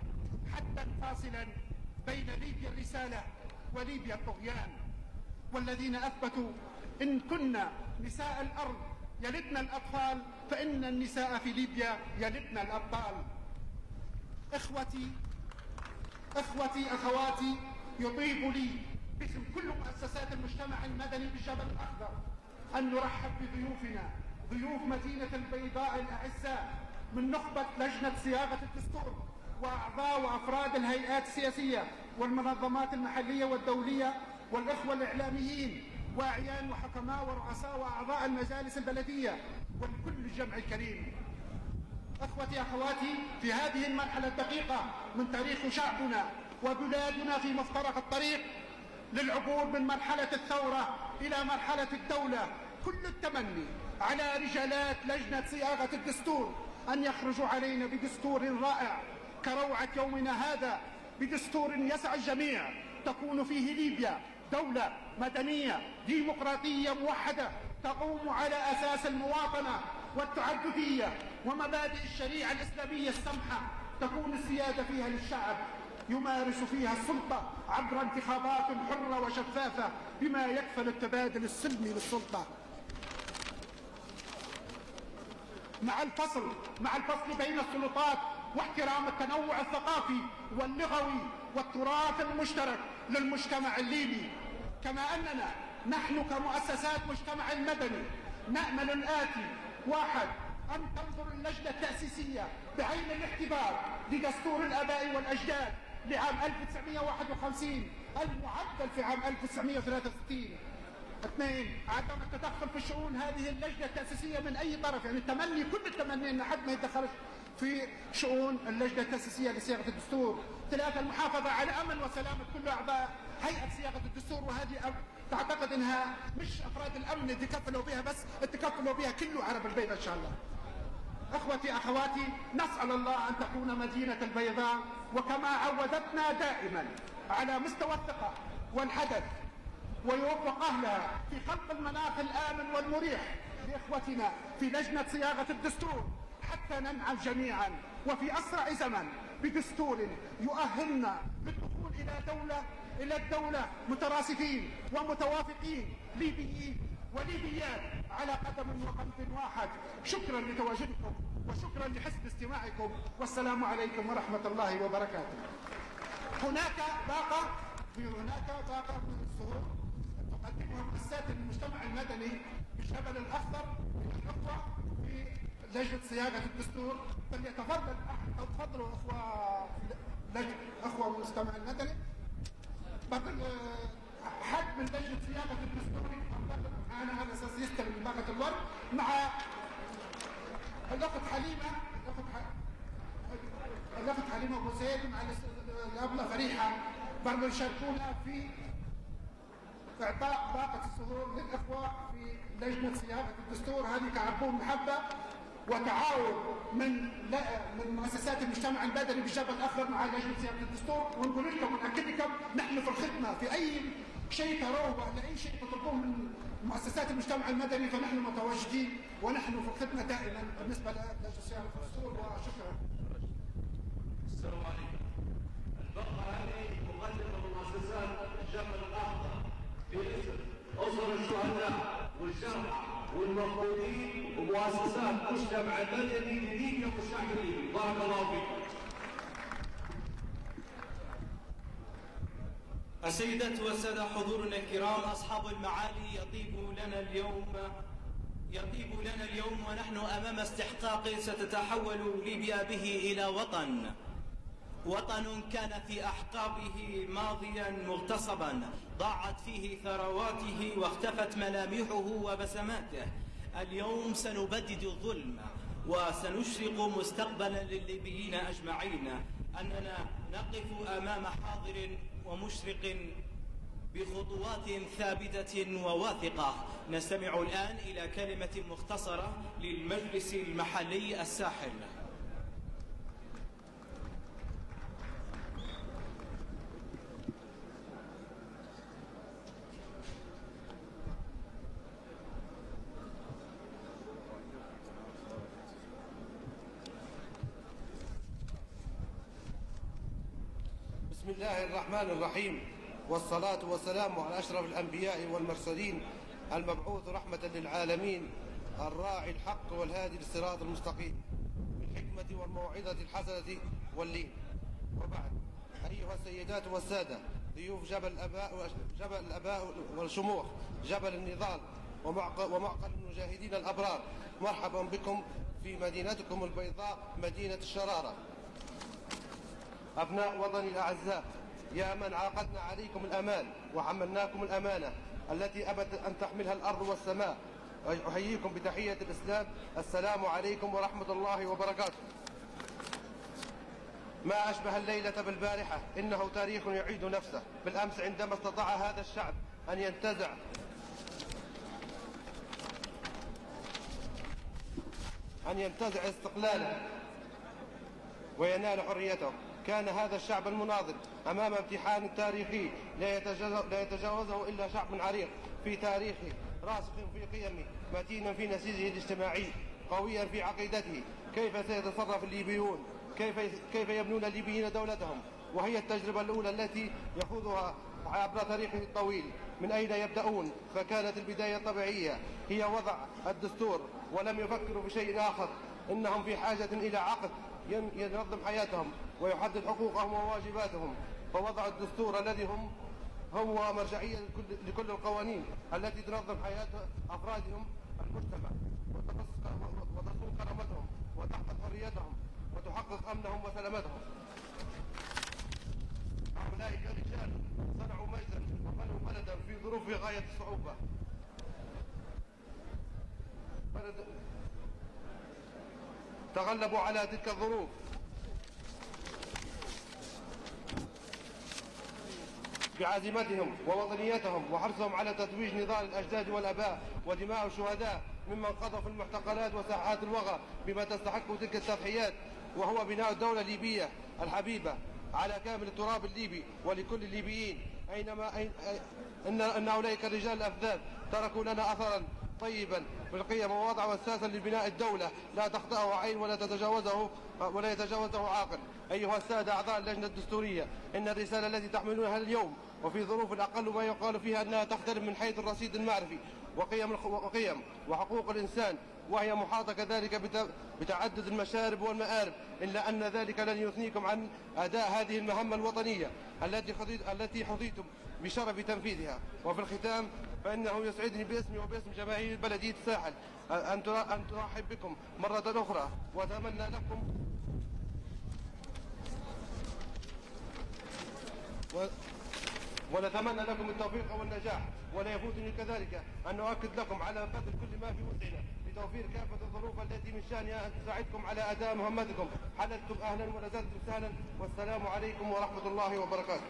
حدا فاصلا بين ليبيا الرسالة وليبيا الطغيان والذين أثبتوا إن كنا نساء الأرض يلدن الأطفال فإن النساء في ليبيا يلدن الأبطال. إخوتي إخوتي أخواتي يطيب لي باسم كل مؤسسات المجتمع المدني بالجبل الأخضر أن نرحب بضيوفنا ضيوف مدينة البيضاء الأعزاء من نخبة لجنة صياغة الدستور وأعضاء وأفراد الهيئات السياسية والمنظمات المحلية والدولية والإخوة الإعلاميين. واعيان وحكماء ورؤساء وأعضاء المجالس البلدية ولكل الجمع الكريم. أخوتي أخواتي في هذه المرحلة الدقيقة من تاريخ شعبنا وبلادنا في مفترق الطريق للعبور من مرحلة الثورة إلى مرحلة الدولة كل التمني على رجالات لجنة صياغة الدستور أن يخرجوا علينا بدستور رائع. كروعة يومنا هذا بدستور يسع الجميع تكون فيه ليبيا دولة مدنية ديمقراطية موحدة تقوم على أساس المواطنة والتعددية ومبادئ الشريعة الإسلامية السمحة. تكون السيادة فيها للشعب يمارس فيها السلطة عبر انتخابات حرة وشفافة بما يكفل التبادل السلمي للسلطة. مع الفصل مع الفصل بين السلطات واحترام التنوع الثقافي واللغوي والتراث المشترك. للمجتمع الليبي. كما أننا نحن كمؤسسات مجتمع المدني نأمل الآتي واحد أن تنظر اللجنة التأسيسية بعين الاعتبار لدستور الآباء والأجداد لعام 1951 المعدل في عام 1963 اثنين عدم التدخل في شؤون هذه اللجنة التأسيسية من أي طرف؟ يعني التمني كل التمني أن حد ما يتدخلش في شؤون اللجنة التأسيسية لصياغة الدستور. ثلاثة المحافظة على أمن وسلامة كل أعضاء هيئة صياغة الدستور وهذه تعتقد أنها مش أفراد الأمن يتكفلوا بها بس يتكفلوا بها كل عرب البيضاء إن شاء الله. أخوتي أخواتي نسأل الله أن تكون مدينة البيضاء وكما عودتنا دائما على مستوى الثقة والحدث ويوفق أهلها في خلق المناخ الآمن والمريح لإخوتنا في لجنة صياغة الدستور حتى ننعم جميعا وفي أسرع زمن. بدستور يؤهلنا للدخول إلى دولة إلى الدولة متراسفين ومتوافقين ليبيين وليبيات على قدم وقلب واحد. شكرا لتواجدكم وشكرا لحسن استماعكم. والسلام عليكم ورحمة الله وبركاته. هناك باقة هناك باقة من الصهور تقدمها مؤسسات المجتمع المدني بالجبل الأخضر الأخوة في لجنة صياغة الدستور فليتفضل تفضلوا أخوة لجنة أخوة المجتمع المدني بقول حد من لجنة صياغة الدستور معنا على أساس يستلم باقة الورد مع الأخت حليمة. الأخت الأخت حليمة أبو زيد مع الأبلة فريحة. برضه يشاركونا في إعطاء باقة الصهور للإخوة في لجنة صياغة الدستور. هذه كعبون محبة. وتعاون من من مؤسسات المجتمع المدني بالجبل الأخضر مع لجنه صياغه الدستور ونقول لكم وناكد لكم نحن في الخدمة في أي شيء تروه ولا أي شيء تطلبوه من مؤسسات المجتمع المدني فنحن متواجدين ونحن في الخدمة دائما بالنسبة للجنه صياغه الدستور وشكرا.
السلام عليكم. البقرة هذه مقدمه من مؤسسات الجبل الأخضر في اسم اسر الشهداء والجرحى والمفقودين ومؤسسات مجتمع لليبيا والشعب بارك الله فيكم
السيدات والسادة حضورنا الكرام أصحاب المعالي يطيب لنا اليوم يطيب لنا اليوم ونحن أمام استحقاق ستتحول ليبيا به إلى وطن. وطن كان في أحقابه ماضيا مغتصبا ضاعت فيه ثرواته واختفت ملامحه وبسماته. اليوم سنبدد الظلم وسنشرق مستقبلا للليبيين أجمعين. أننا نقف أمام حاضر ومشرق بخطوات ثابتة وواثقة. نستمع الآن إلى كلمة مختصرة للمجلس المحلي الساحل.
بسم الله الرحمن الرحيم. والصلاة والسلام على أشرف الأنبياء والمرسلين المبعوث رحمة للعالمين الراعي الحق والهادي للصراط المستقيم بالحكمة والموعظة الحسنة واللين. وبعد أيها السيدات والسادة ضيوف جبل الأباء جبل الأباء والشموخ جبل النضال ومعقل, المجاهدين الأبرار. مرحبا بكم في مدينتكم البيضاء مدينة الشرارة. أبناء وطني الأعزاء يا من عاقدنا عليكم الأمان وحملناكم الأمانة التي أبت أن تحملها الأرض والسماء. أحييكم بتحية الإسلام. السلام عليكم ورحمة الله وبركاته. ما أشبه الليلة بالبارحة إنه تاريخ يعيد نفسه. بالأمس عندما استطاع هذا الشعب أن ينتزع. أن ينتزع استقلاله وينال حريته. كان هذا الشعب المناضل أمام امتحان تاريخي لا يتجاوزه إلا شعب عريق في تاريخه راسخ في قيمه متينا في نسيجه الاجتماعي قويا في عقيدته. كيف سيتصرف الليبيون؟ كيف كيف يبنون الليبيين دولتهم؟ وهي التجربة الأولى التي يخوضها عبر تاريخه الطويل من أين يبدأون؟ فكانت البداية طبيعية. هي وضع الدستور ولم يفكروا بشيء آخر. إنهم في حاجة إلى عقد. ينظم حياتهم ويحدد حقوقهم وواجباتهم فوضعوا الدستور الذي هم هو مرجعية لكل, القوانين التي تنظم حياة أفرادهم المجتمع وتصون كرامتهم وتحفظ حريتهم وتحقق أمنهم وسلامتهم. أولئك الرجال صنعوا مجدا وبنوا بلدا في ظروف غاية الصعوبة. بلد تغلبوا على تلك الظروف. بعزيمتهم ووطنيتهم وحرصهم على تتويج نضال الأجداد والأباء ودماء الشهداء ممن قضوا في المعتقلات وساحات الوغى بما تستحق تلك التضحيات وهو بناء الدولة الليبية الحبيبة على كامل التراب الليبي ولكل الليبيين. أينما أين إن, إن أولئك الرجال الأفذاذ تركوا لنا أثرا طيبا بالقيم ووضعوا أساسا لبناء الدولة. لا تخطئه عين ولا تتجاوزه ولا يتجاوزه عاقل. أيها السادة أعضاء اللجنة الدستورية إن الرسالة التي تحملونها اليوم وفي ظروف الأقل ما يقال فيها أنها تختلف من حيث الرصيد المعرفي وقيم وقيم وحقوق الإنسان وهي محاطة كذلك بتعدد المشارب والمآرب. إلا أن ذلك لن يثنيكم عن أداء هذه المهمة الوطنية التي التي حظيتم. بشرف تنفيذها. وفي الختام فإنه يسعدني باسمي وباسم جماهير بلدية الساحل أن ترحب بكم مرة أخرى. وأتمنى لكم و... ونتمنى لكم التوفيق والنجاح. ولا يفوتني كذلك أن نؤكد لكم على قدر كل ما في وسعنا. لتوفير كافة الظروف التي من شأنها أن تساعدكم على أداء مهمتكم. حللتم أهلا ونزلتم سهلا. والسلام عليكم ورحمة الله وبركاته.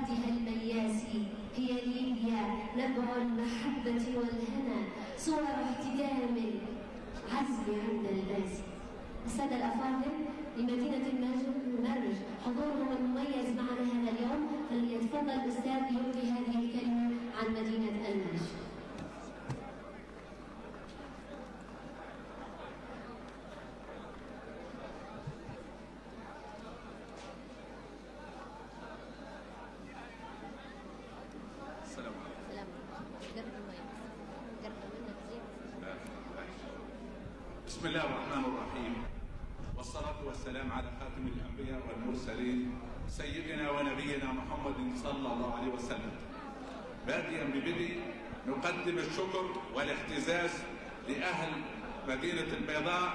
بقدها المياسي هي ليبيا نبع المحبة والهنا صور احتدام العزم عند الباسي السادة الأفاضل لمدينة المرج حضورهم المميز معنا هذا اليوم فليتفضل الأستاذ يلقي هذه الكلمة عن مدينة المرج
بسم الله الرحمن الرحيم والصلاة والسلام على خاتم الأنبياء والمرسلين ونبينا محمد صلى الله عليه وسلم. باديا ببدء نقدم الشكر والاعتزاز لأهل مدينة البيضاء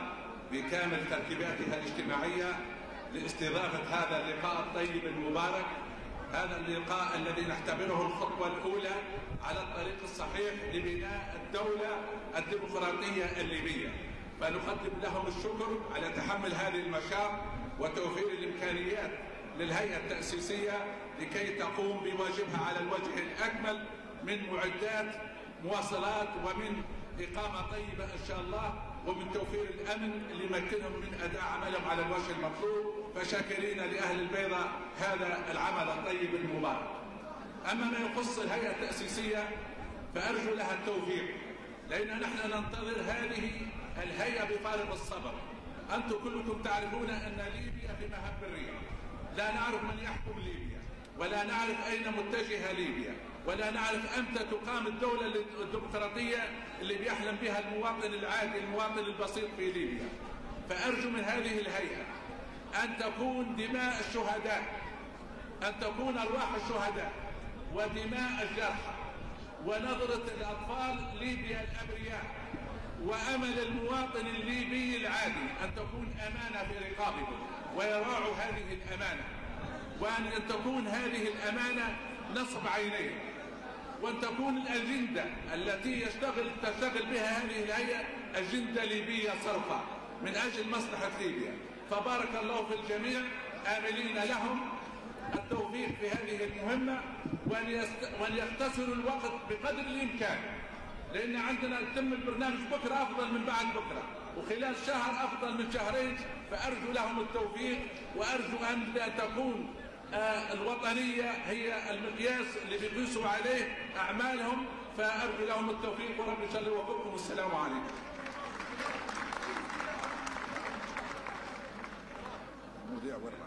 بكامل تركيباتها الاجتماعية لاستضافة هذا اللقاء الطيب المبارك. هذا اللقاء الذي نعتبره الخطوة الأولى على الطريق الصحيح لبناء الدولة الديمقراطية الليبية. فنقدم لهم الشكر على تحمل هذه المشاق وتوفير الإمكانيات للهيئة التأسيسية لكي تقوم بواجبها على الوجه الأكمل من معدات مواصلات ومن إقامة طيبة إن شاء الله ومن توفير الأمن اللي يمكنهم من أداء عملهم على الوجه المطلوب فشاكرين لأهل البيضة هذا العمل الطيب المبارك. أما ما يخص الهيئة التأسيسية فأرجو لها التوفيق لأن نحن ننتظر هذه الهيئة بفارغ الصبر. أنتم كلكم تعرفون أن ليبيا في مهب الريح لا نعرف من يحكم ليبيا ولا نعرف أين متجهة ليبيا ولا نعرف أمتى تقام الدولة الديمقراطية اللي بيحلم بها المواطن العادي المواطن البسيط في ليبيا. فأرجو من هذه الهيئة أن تكون دماء الشهداء أن تكون أرواح الشهداء ودماء الجرحى ونظرة الأطفال ليبيا الأبرياء وأمل المواطن الليبي العادي أن تكون أمانة في رقابهم ويراعوا هذه الأمانة. وأن تكون هذه الأمانة نصب عينيه وأن تكون الأجندة التي يشتغل تشتغل بها هذه الهيئة أجندة ليبية صرفة من أجل مصلحة ليبيا. فبارك الله في الجميع. آملين لهم التوفيق في هذه المهمة وأن, يست... وأن يختصروا الوقت بقدر الإمكان. لأن عندنا يتم البرنامج بكرة أفضل من بعد بكرة. وخلال شهر أفضل من شهرين فأرجو لهم التوفيق وأرجو أن تكون آه الوطنية هي المقياس اللي بيقيسوا عليه أعمالهم فأرجو لهم التوفيق ورب إن شاء الله يوفقكم والسلام عليكم.
مذيع ورقة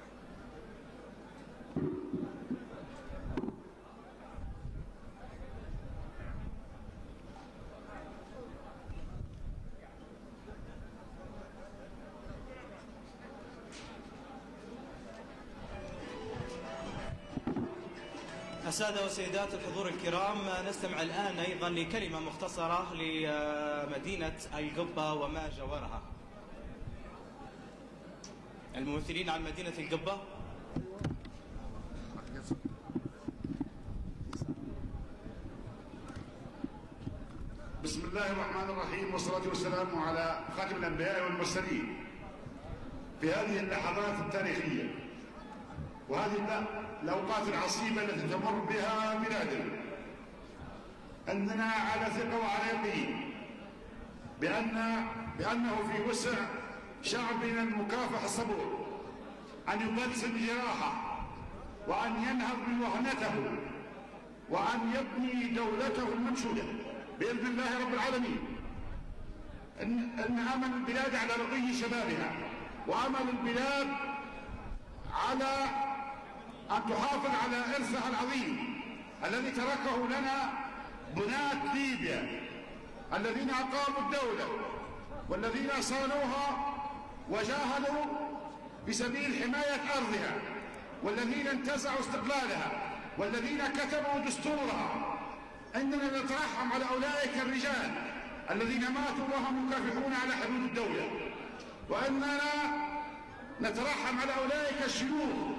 السادة والسيدات الحضور الكرام نستمع الآن أيضا لكلمة مختصرة لمدينة القبة وما جاورها الممثلين عن مدينة القبة.
بسم الله الرحمن الرحيم والصلاة والسلام على خاتم الأنبياء والمرسلين في هذه اللحظات التاريخية. وهذه الأوقات العصيبة التي تمر بها بلادنا. أننا على ثقة وعلى يقين بأن بأنه في وسع شعبنا المكافح الصبور أن يبتسم جراحه وأن ينهض من وهنته وأن يبني دولته المنشودة بإذن الله رب العالمين. إن, إن أمل البلاد على رقي شبابها وأمل البلاد على أن تحافظ على إرثها العظيم الذي تركه لنا بناة ليبيا الذين أقاموا الدولة والذين صانوها وجاهدوا بسبيل حماية أرضها والذين انتزعوا استقلالها والذين كتبوا دستورها. إننا نترحم على أولئك الرجال الذين ماتوا وهم مكافحون على حدود الدولة. وإننا نترحم على أولئك الشيوخ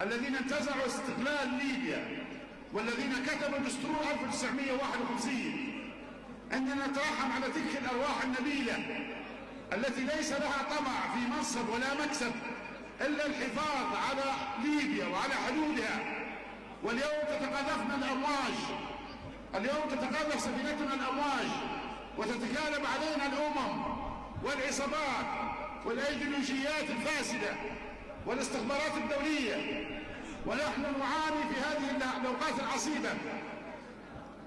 الذين انتزعوا استقلال ليبيا والذين كتبوا دستور 1951 أننا نترحم على تلك الأرواح النبيلة التي ليس لها طمع في منصب ولا مكسب إلا الحفاظ على ليبيا وعلى حدودها. واليوم تتقاذفنا الأمواج اليوم تتقاذف سفينتنا الأمواج وتتكالب علينا الأمم والعصابات والأيديولوجيات الفاسدة. والاستخبارات الدولية ونحن نعاني في هذه الأوقات العصيبة.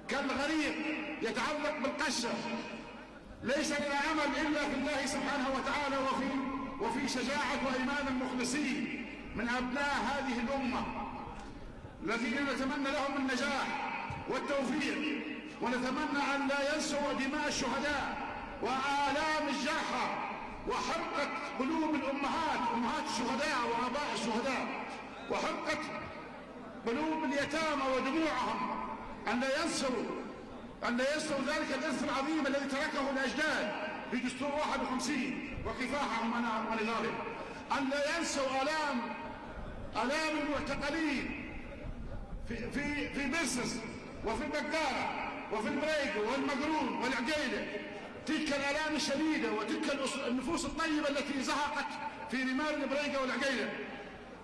كالغريق يتعلق بالقشة ليس لنا أمل إلا في الله سبحانه وتعالى وفي وفي شجاعة وإيمان المخلصين من أبناء هذه الأمة الذين نتمنى لهم النجاح والتوفيق ونتمنى أن لا ينسوا دماء الشهداء وآلام الجرحى. وحرقت قلوب الأمهات أمهات الشهداء وآباء الشهداء. وحرقت قلوب اليتامى ودموعهم. أن لا ينسوا أن لا ينسوا ذلك الإرث العظيم الذي تركه الأجداد في دستور 51 وكفاحهم ونضالهم أن لا ينسوا آلام آلام المعتقلين في في في بيرسس وفي البقالة وفي البريقة والمقرون والعقيلة. تلك الآلام الشديدة وتلك النفوس الطيبة التي زهقت في رمال البريقة والعقيلة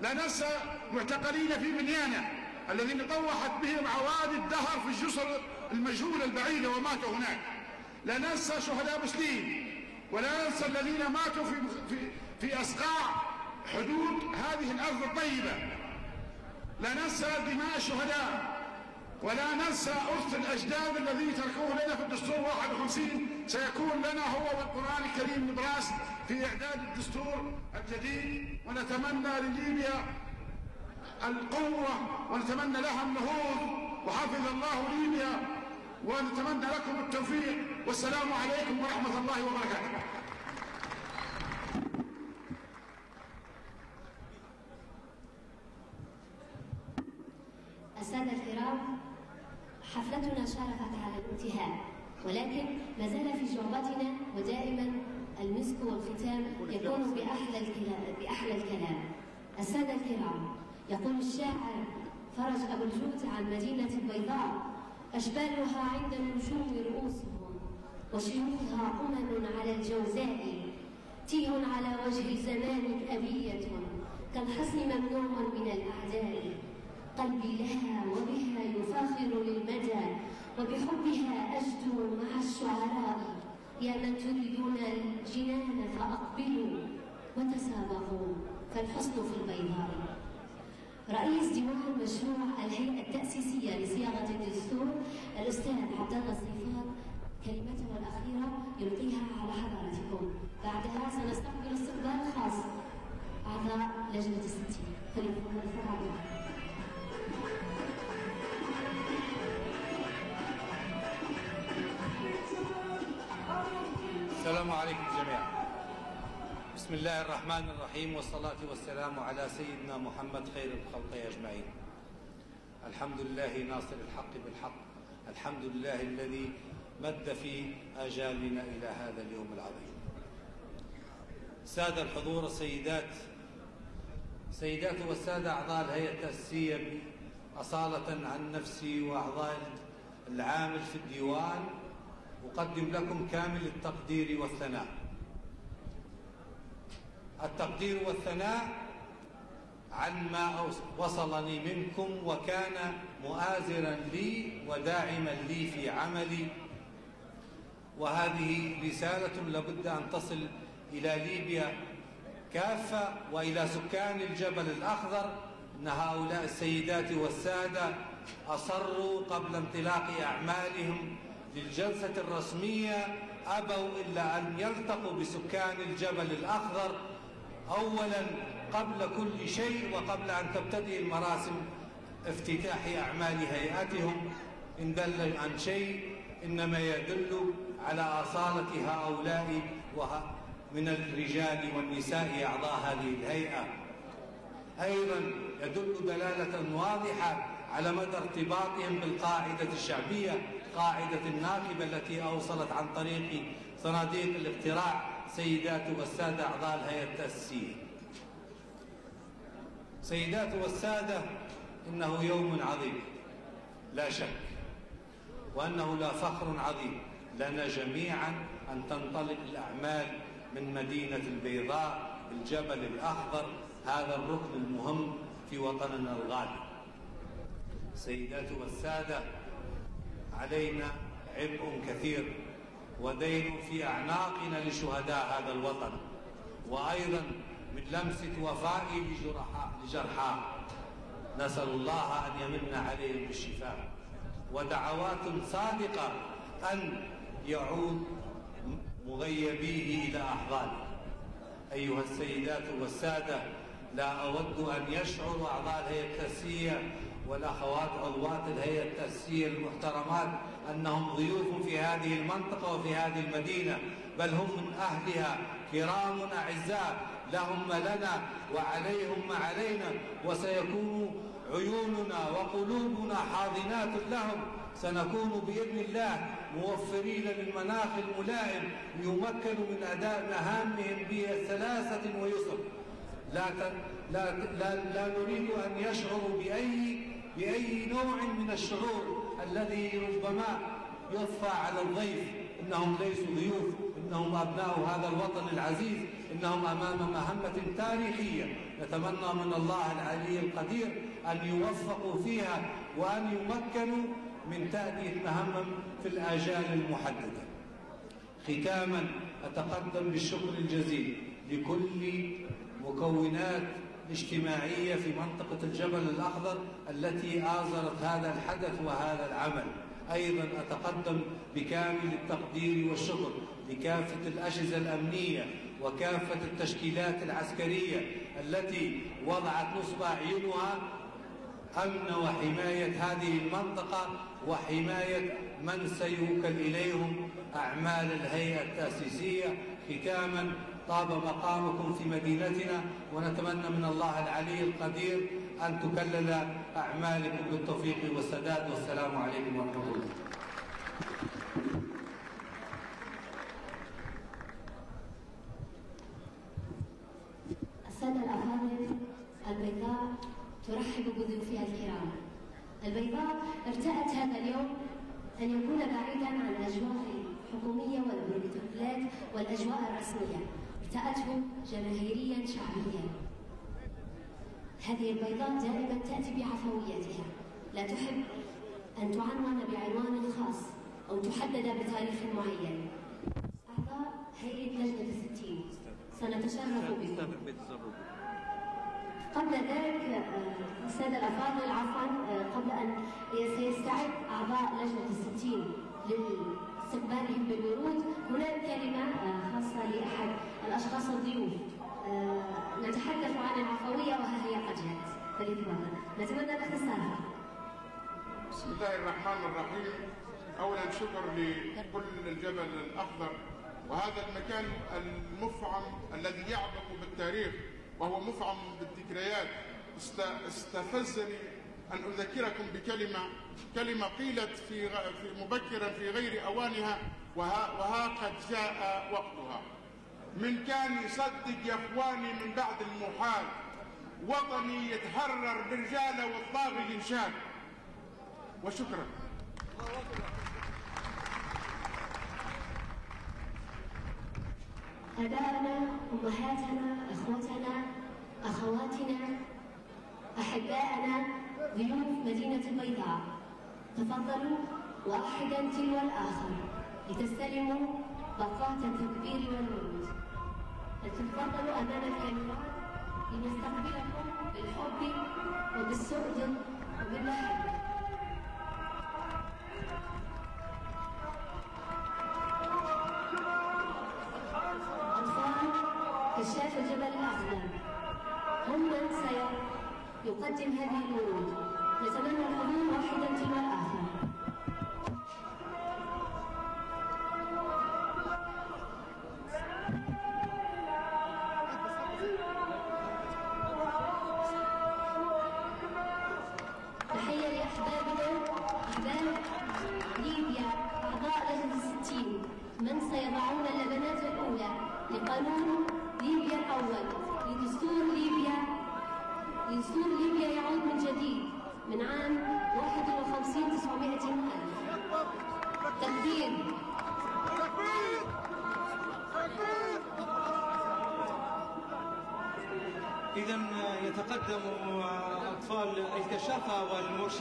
لا ننسى معتقلين في منيانا الذين طوحت بهم عوادي الدهر في الجسر المجهولة البعيدة وماتوا هناك. لا ننسى شهداء مسلمين ولا ننسى الذين ماتوا في في في أسقاع حدود هذه الأرض الطيبة. لا ننسى دماء الشهداء ولا ننسى أرث الأجداد الذي تركوه لنا في الدستور 51 سيكون لنا هو والقرآن الكريم نبراس في إعداد الدستور الجديد ونتمنى لليبيا القوة ونتمنى لها النهوض وحفظ الله ليبيا ونتمنى لكم التوفيق والسلام عليكم ورحمة الله وبركاته.
السادة الكرام حفلتنا شارفت على الانتهاء. ولكن ما زال في جعبتنا ودائما المسك والختام يكون بأحلى الكلام, بأحلى الكلام. السادة الكرام يقول الشاعر فرج أبو الجود عن مدينة البيضاء أشبالها عند النجوم رؤوسهم وشيوخها أمم على الجوزاء تيه على وجه الزمان أبية كالحصن ممنوع من الأعداء قلبي لها وبها يفاخر للمدى. وبحبها أجدو مع الشعراء يا من تريدون الجنان فأقبلوا وتسابقوا فالحسن في البيضاء. رئيس ديوان مشروع الهيئة التأسيسية لصياغة الدستور الأستاذ عبد الله الصيفان كلمته الأخيرة يلقيها على حضراتكم. بعدها سنستقبل استقبال خاص أعضاء لجنة الستين. فليتفضل
السلام عليكم جميعا. بسم الله الرحمن الرحيم والصلاة والسلام على سيدنا محمد خير الخلق أجمعين. الحمد لله ناصر الحق بالحق الحمد لله الذي مد في آجالنا إلى هذا اليوم العظيم. سادة الحضور السيدات سيدات والسادة أعضاء الهيئة التأسيسية أصالة عن نفسي وأعضاء العامل في الديوان أقدم لكم كامل التقدير والثناء. التقدير والثناء عن ما وصلني منكم وكان مؤازرا لي وداعما لي في عملي. وهذه رسالة لابد أن تصل إلى ليبيا كافة وإلى سكان الجبل الأخضر. أن هؤلاء السيدات والسادة أصروا قبل انطلاق أعمالهم للجلسة الرسمية أبوا إلا أن يلتقوا بسكان الجبل الأخضر أولا قبل كل شيء وقبل أن تبتدئ المراسم افتتاح أعمال هيئتهم. إن دل عن شيء إنما يدل على أصالة هؤلاء من الرجال والنساء أعضاء هذه الهيئة. أيضا يدل دلالة واضحة على مدى ارتباطهم بالقاعدة الشعبية قاعدة الناخبة التي أوصلت عن طريق صناديق الاقتراع سيدات والسادة أعضاء الهيئة التأسيسية. سيدات والسادة إنه يوم عظيم. لا شك. وأنه لا فخر عظيم. لنا جميعا أن تنطلق الأعمال من مدينة البيضاء الجبل الأخضر هذا الركن المهم في وطننا الغالي. سيدات والسادة علينا عبء كثير ودين في أعناقنا لشهداء هذا الوطن. وأيضا من لمسة وفائي لجرحاه نسأل الله أن يمن عليهم بالشفاء. ودعوات صادقة أن يعود مغيبيه إلى أحضانه. أيها السيدات والسادة لا أود أن يشعر أعضاء الهيئة والأخوات عضوات الهيئة التأسيسية المحترمات أنهم ضيوف في هذه المنطقة وفي هذه المدينة بل هم من أهلها. كرام أعزاء لهم لنا وعليهم ما علينا وسيكون عيوننا وقلوبنا حاضنات لهم. سنكون بإذن الله موفرين للمناخ الملائم ليمكنوا من أداء مهامهم بسلاسة ويسر. لا, لا, لا, لا نريد أن يشعروا بأي بأي نوع من الشعور الذي ربما يضفى على الضيف؟ إنهم ليسوا ضيوف إنهم أبناء هذا الوطن العزيز إنهم أمام مهمة تاريخية. نتمنى من الله العلي القدير أن يوفقوا فيها وأن يمكنوا من تأدية مهمهم في الآجال المحددة. ختاما أتقدم بالشكر الجزيل لكل مكونات الاجتماعية في منطقة الجبل الأخضر التي آزرت هذا الحدث وهذا العمل. أيضا أتقدم بكامل التقدير والشكر لكافة الأجهزة الأمنية وكافة التشكيلات العسكرية التي وضعت نصب أعينها أمن وحماية هذه المنطقة وحماية من سيوكل إليهم أعمال الهيئة التأسيسية. ختاما طاب مقامكم في مدينتنا ونتمنى من الله العلي القدير أن تكلل أعمالكم بالتوفيق والسداد والسلام عليكم ورحمة الله.
السادة الأفاضل البيضاء ترحب بضيوفها الكرام. البيضاء ارتأت هذا اليوم أن يكون بعيدا عن الأجواء الحكومية والبروتوكولات والأجواء الرسمية. ارتأته جماهيريا شعبيا. هذه البيضاء دائما تأتي بعفويتها. لا تحب أن تعنون بعنوان خاص أو تحدد بتاريخ معين. أعضاء هيئة لجنة الستين. سنتشرف بكم قبل ذلك السادة الأفاضل عفوا قبل أن سيستعد أعضاء لجنة الستين لاستقبالهم بالورود هناك كلمة خاصة لأحد الأشخاص الضيوف. نتحدث عن العفوية وها هي قد جاءت؟ فليتفضل نتمنى الاختصار
بسم الله الرحمن الرحيم. اولا شكر لكل الجبل الأخضر. وهذا المكان المفعم الذي يعبق بالتاريخ وهو مفعم بالذكريات. استفزني أن أذكركم بكلمة كلمة قيلت في مبكرا في غير أوانها وها, وها قد جاء وقتها. من كان يصدق يا إخواني من بعد المحال وطني يتهرر برجاله والطاغي ينشال وشكرا.
آباءنا أمهاتنا إخوتنا أخواتنا أحباءنا ضيوف مدينة البيضاء تفضلوا واحدا تلو الآخر. لتستلموا باقات التكبير والورود. فلتتفضلوا أمام الكاميرات لنستقبلكم بالحب وبالسؤدد وبالمحبة. كشاف الجبل الأخضر. هم من سيقدم هذه الورود.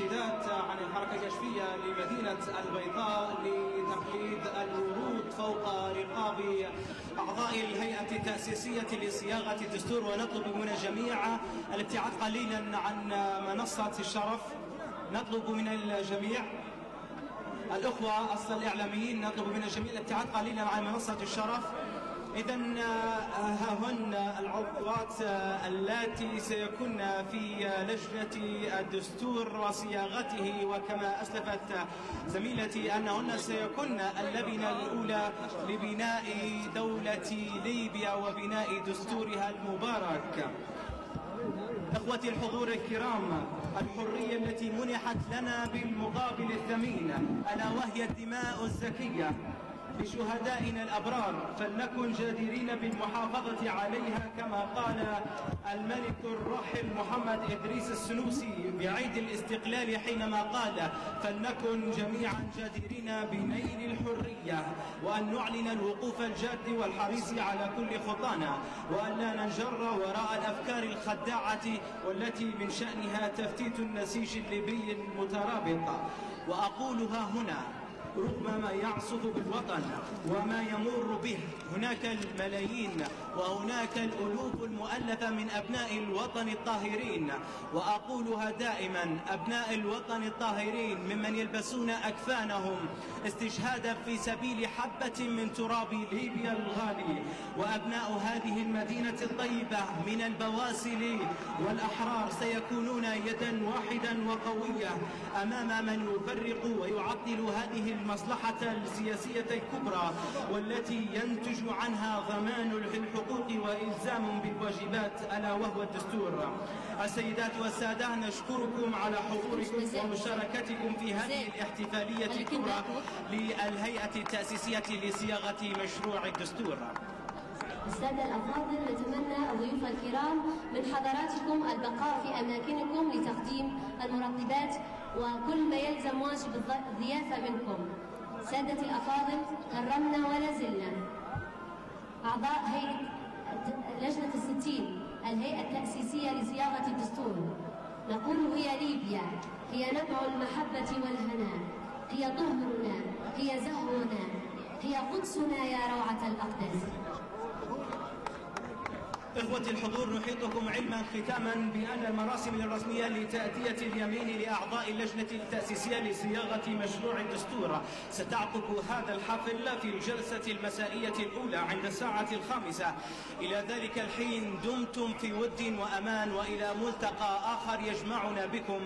والمرشدات عن الحركة الكشفية لمدينة البيضاء لتقليد الورود فوق رقاب أعضاء الهيئة التأسيسية لصياغة الدستور. ونطلب من الجميع الابتعاد قليلا عن منصة الشرف. نطلب من الجميع الأخوة الإعلاميين نطلب من الجميع الابتعاد قليلا عن منصة الشرف. إذا ها هن العضوات اللاتي سيكون في لجنة الدستور وصياغته وكما أسلفت زميلتي أنهن سيكون اللبنة الأولى لبناء دولة ليبيا وبناء دستورها المبارك. إخوتي الحضور الكرام الحرية التي منحت لنا بالمقابل الثمين ألا وهي الدماء الزكية. بشهدائنا الأبرار فلنكن جديرين بالمحافظة عليها كما قال الملك الراحل محمد إدريس السنوسي بعيد الاستقلال حينما قال فلنكن جميعا جديرين بنيل الحرية وأن نعلن الوقوف الجاد والحريص على كل خطانا وأن لا ننجر وراء الأفكار الخداعة والتي من شأنها تفتيت النسيج الليبي المترابط. وأقولها هنا رغم ما يعصف بالوطن وما يمر به. هناك الملايين. وهناك الألوف المؤلفة من أبناء الوطن الطاهرين وأقولها دائما أبناء الوطن الطاهرين ممن يلبسون أكفانهم استشهادا في سبيل حبة من تراب ليبيا الغالي. وأبناء هذه المدينة الطيبة من البواسل والأحرار سيكونون يدا واحدا وقوية أمام من يفرق ويعطل هذه المصلحة السياسية الكبرى والتي ينتج عنها ضمان الحقوق وإلزام بالواجبات ألا وهو الدستور. السيدات والسادة نشكركم على حضوركم ومشاركتكم في هذه الاحتفالية الكبرى للهيئة التأسيسية لصياغة مشروع الدستور.
السادة الأفاضل نتمنى الضيوف الكرام من حضراتكم البقاء في أماكنكم لتقديم المرتبات وكل ما يلزم واجب الضيافة منكم. سادتي الأفاضل كرمنا ولا زلنا. أعضاء هيئة لجنة الستين الهيئة التأسيسية لصياغة الدستور. نقول هي ليبيا هي نبع المحبة والهنا. هي طهرنا هي زهرنا. هي قدسنا يا روعة الأقدس.
إخوة الحضور نحيطكم علما ختاما بأن المراسم الرسمية لتأدية اليمين لأعضاء اللجنة التأسيسية لصياغة مشروع الدستور. ستعقب هذا الحفل في الجلسة المسائية الأولى عند الساعة الخامسة. إلى ذلك الحين دمتم في ود وأمان وإلى ملتقى آخر يجمعنا بكم.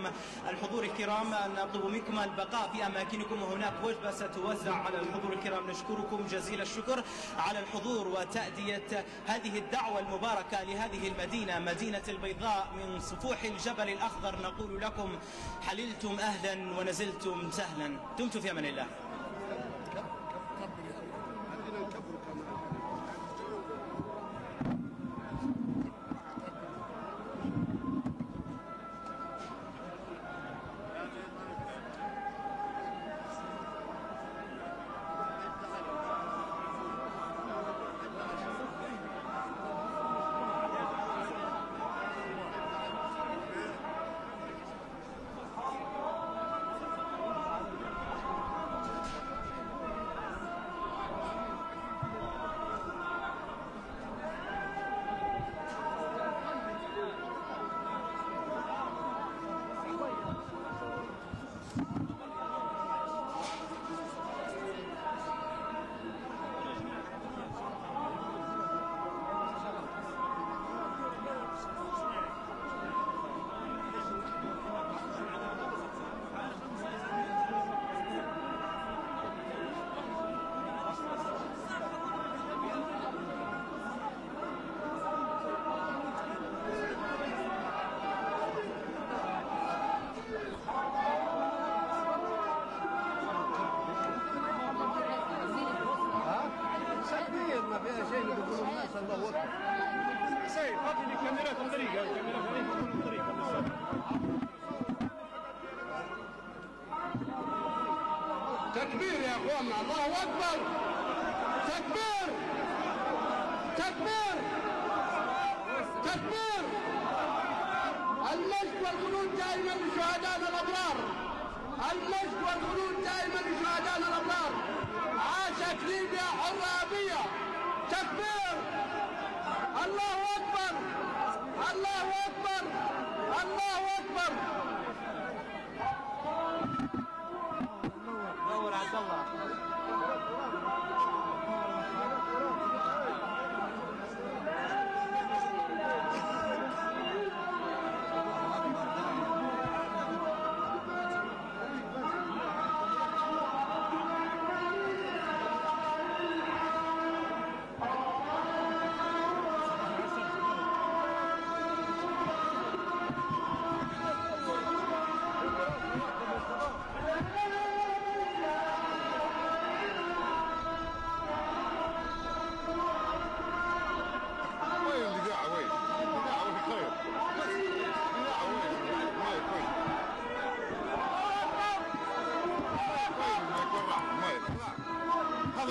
الحضور الكرام نطلب منكم البقاء في أماكنكم. وهناك وجبة ستوزع على الحضور الكرام. نشكركم جزيل الشكر على الحضور وتأدية هذه الدعوة المباركة. لهذه المدينة مدينة البيضاء من صفوح الجبل الأخضر. نقول لكم حللتم أهلا ونزلتم سهلا. دمتم في أمان الله.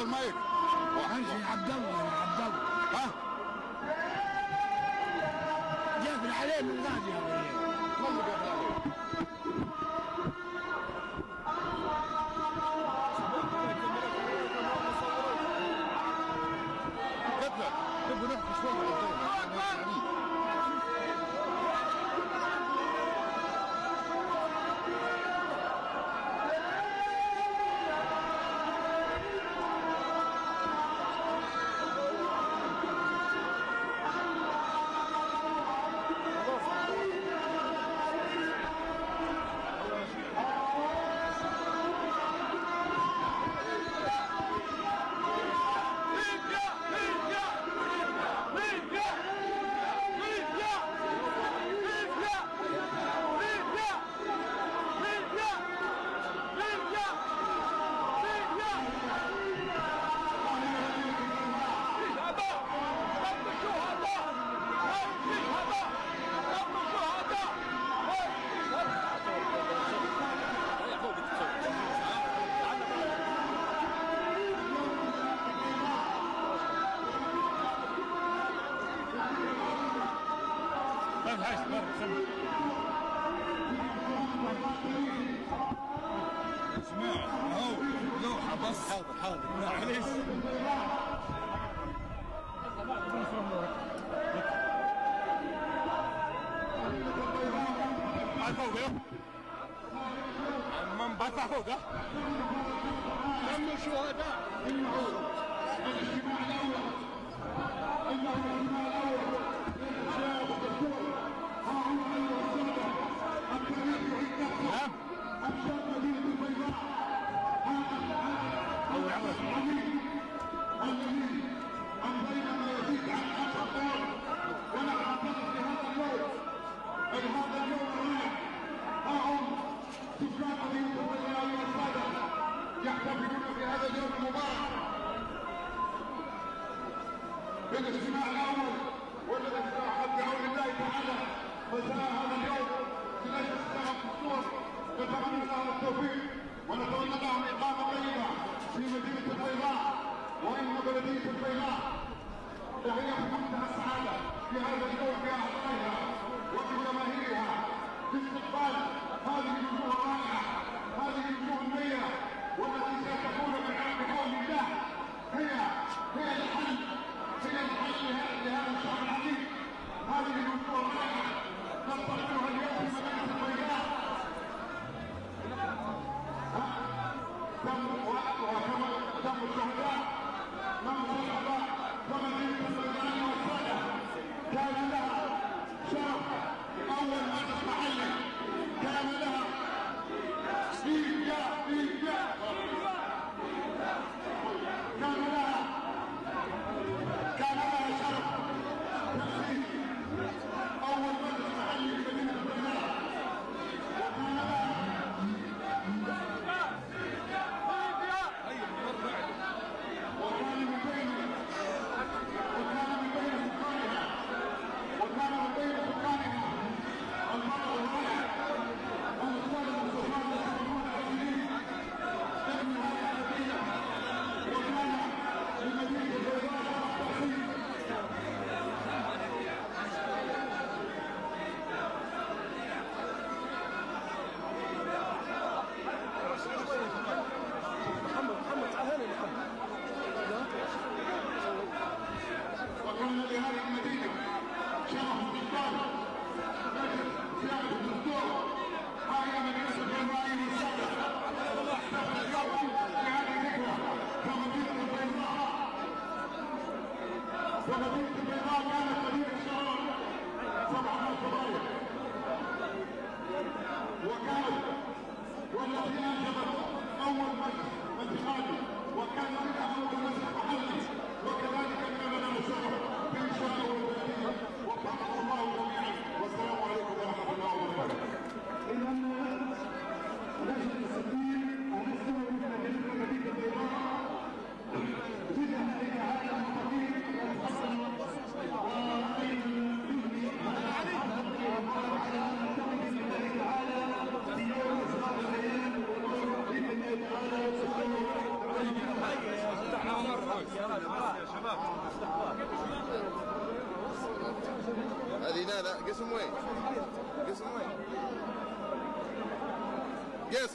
المايك.
وحجي عبد الله يا عبد الله.
ها؟
جاب العليم الغالي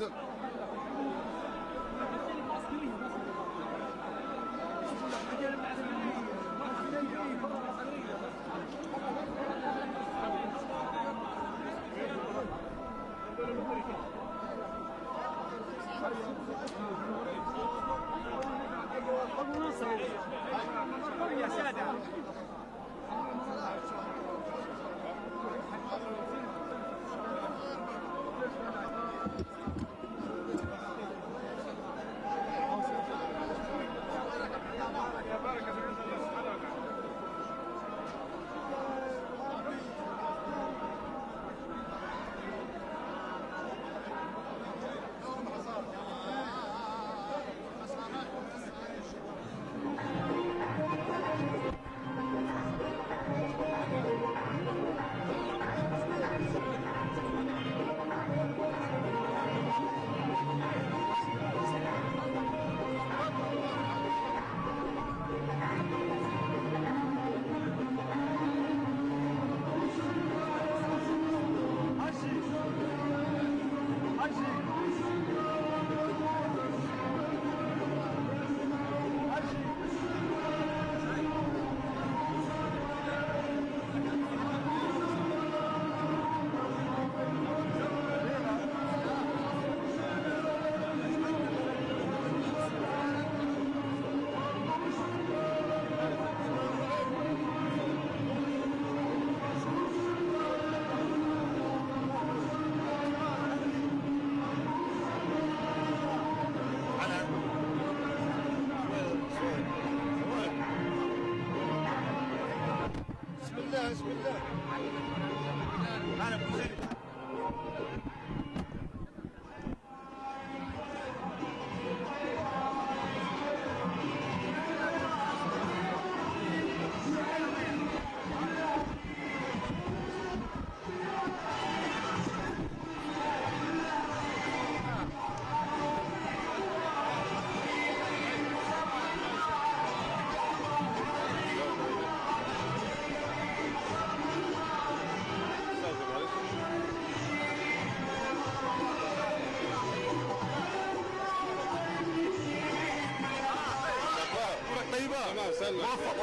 listen. امورك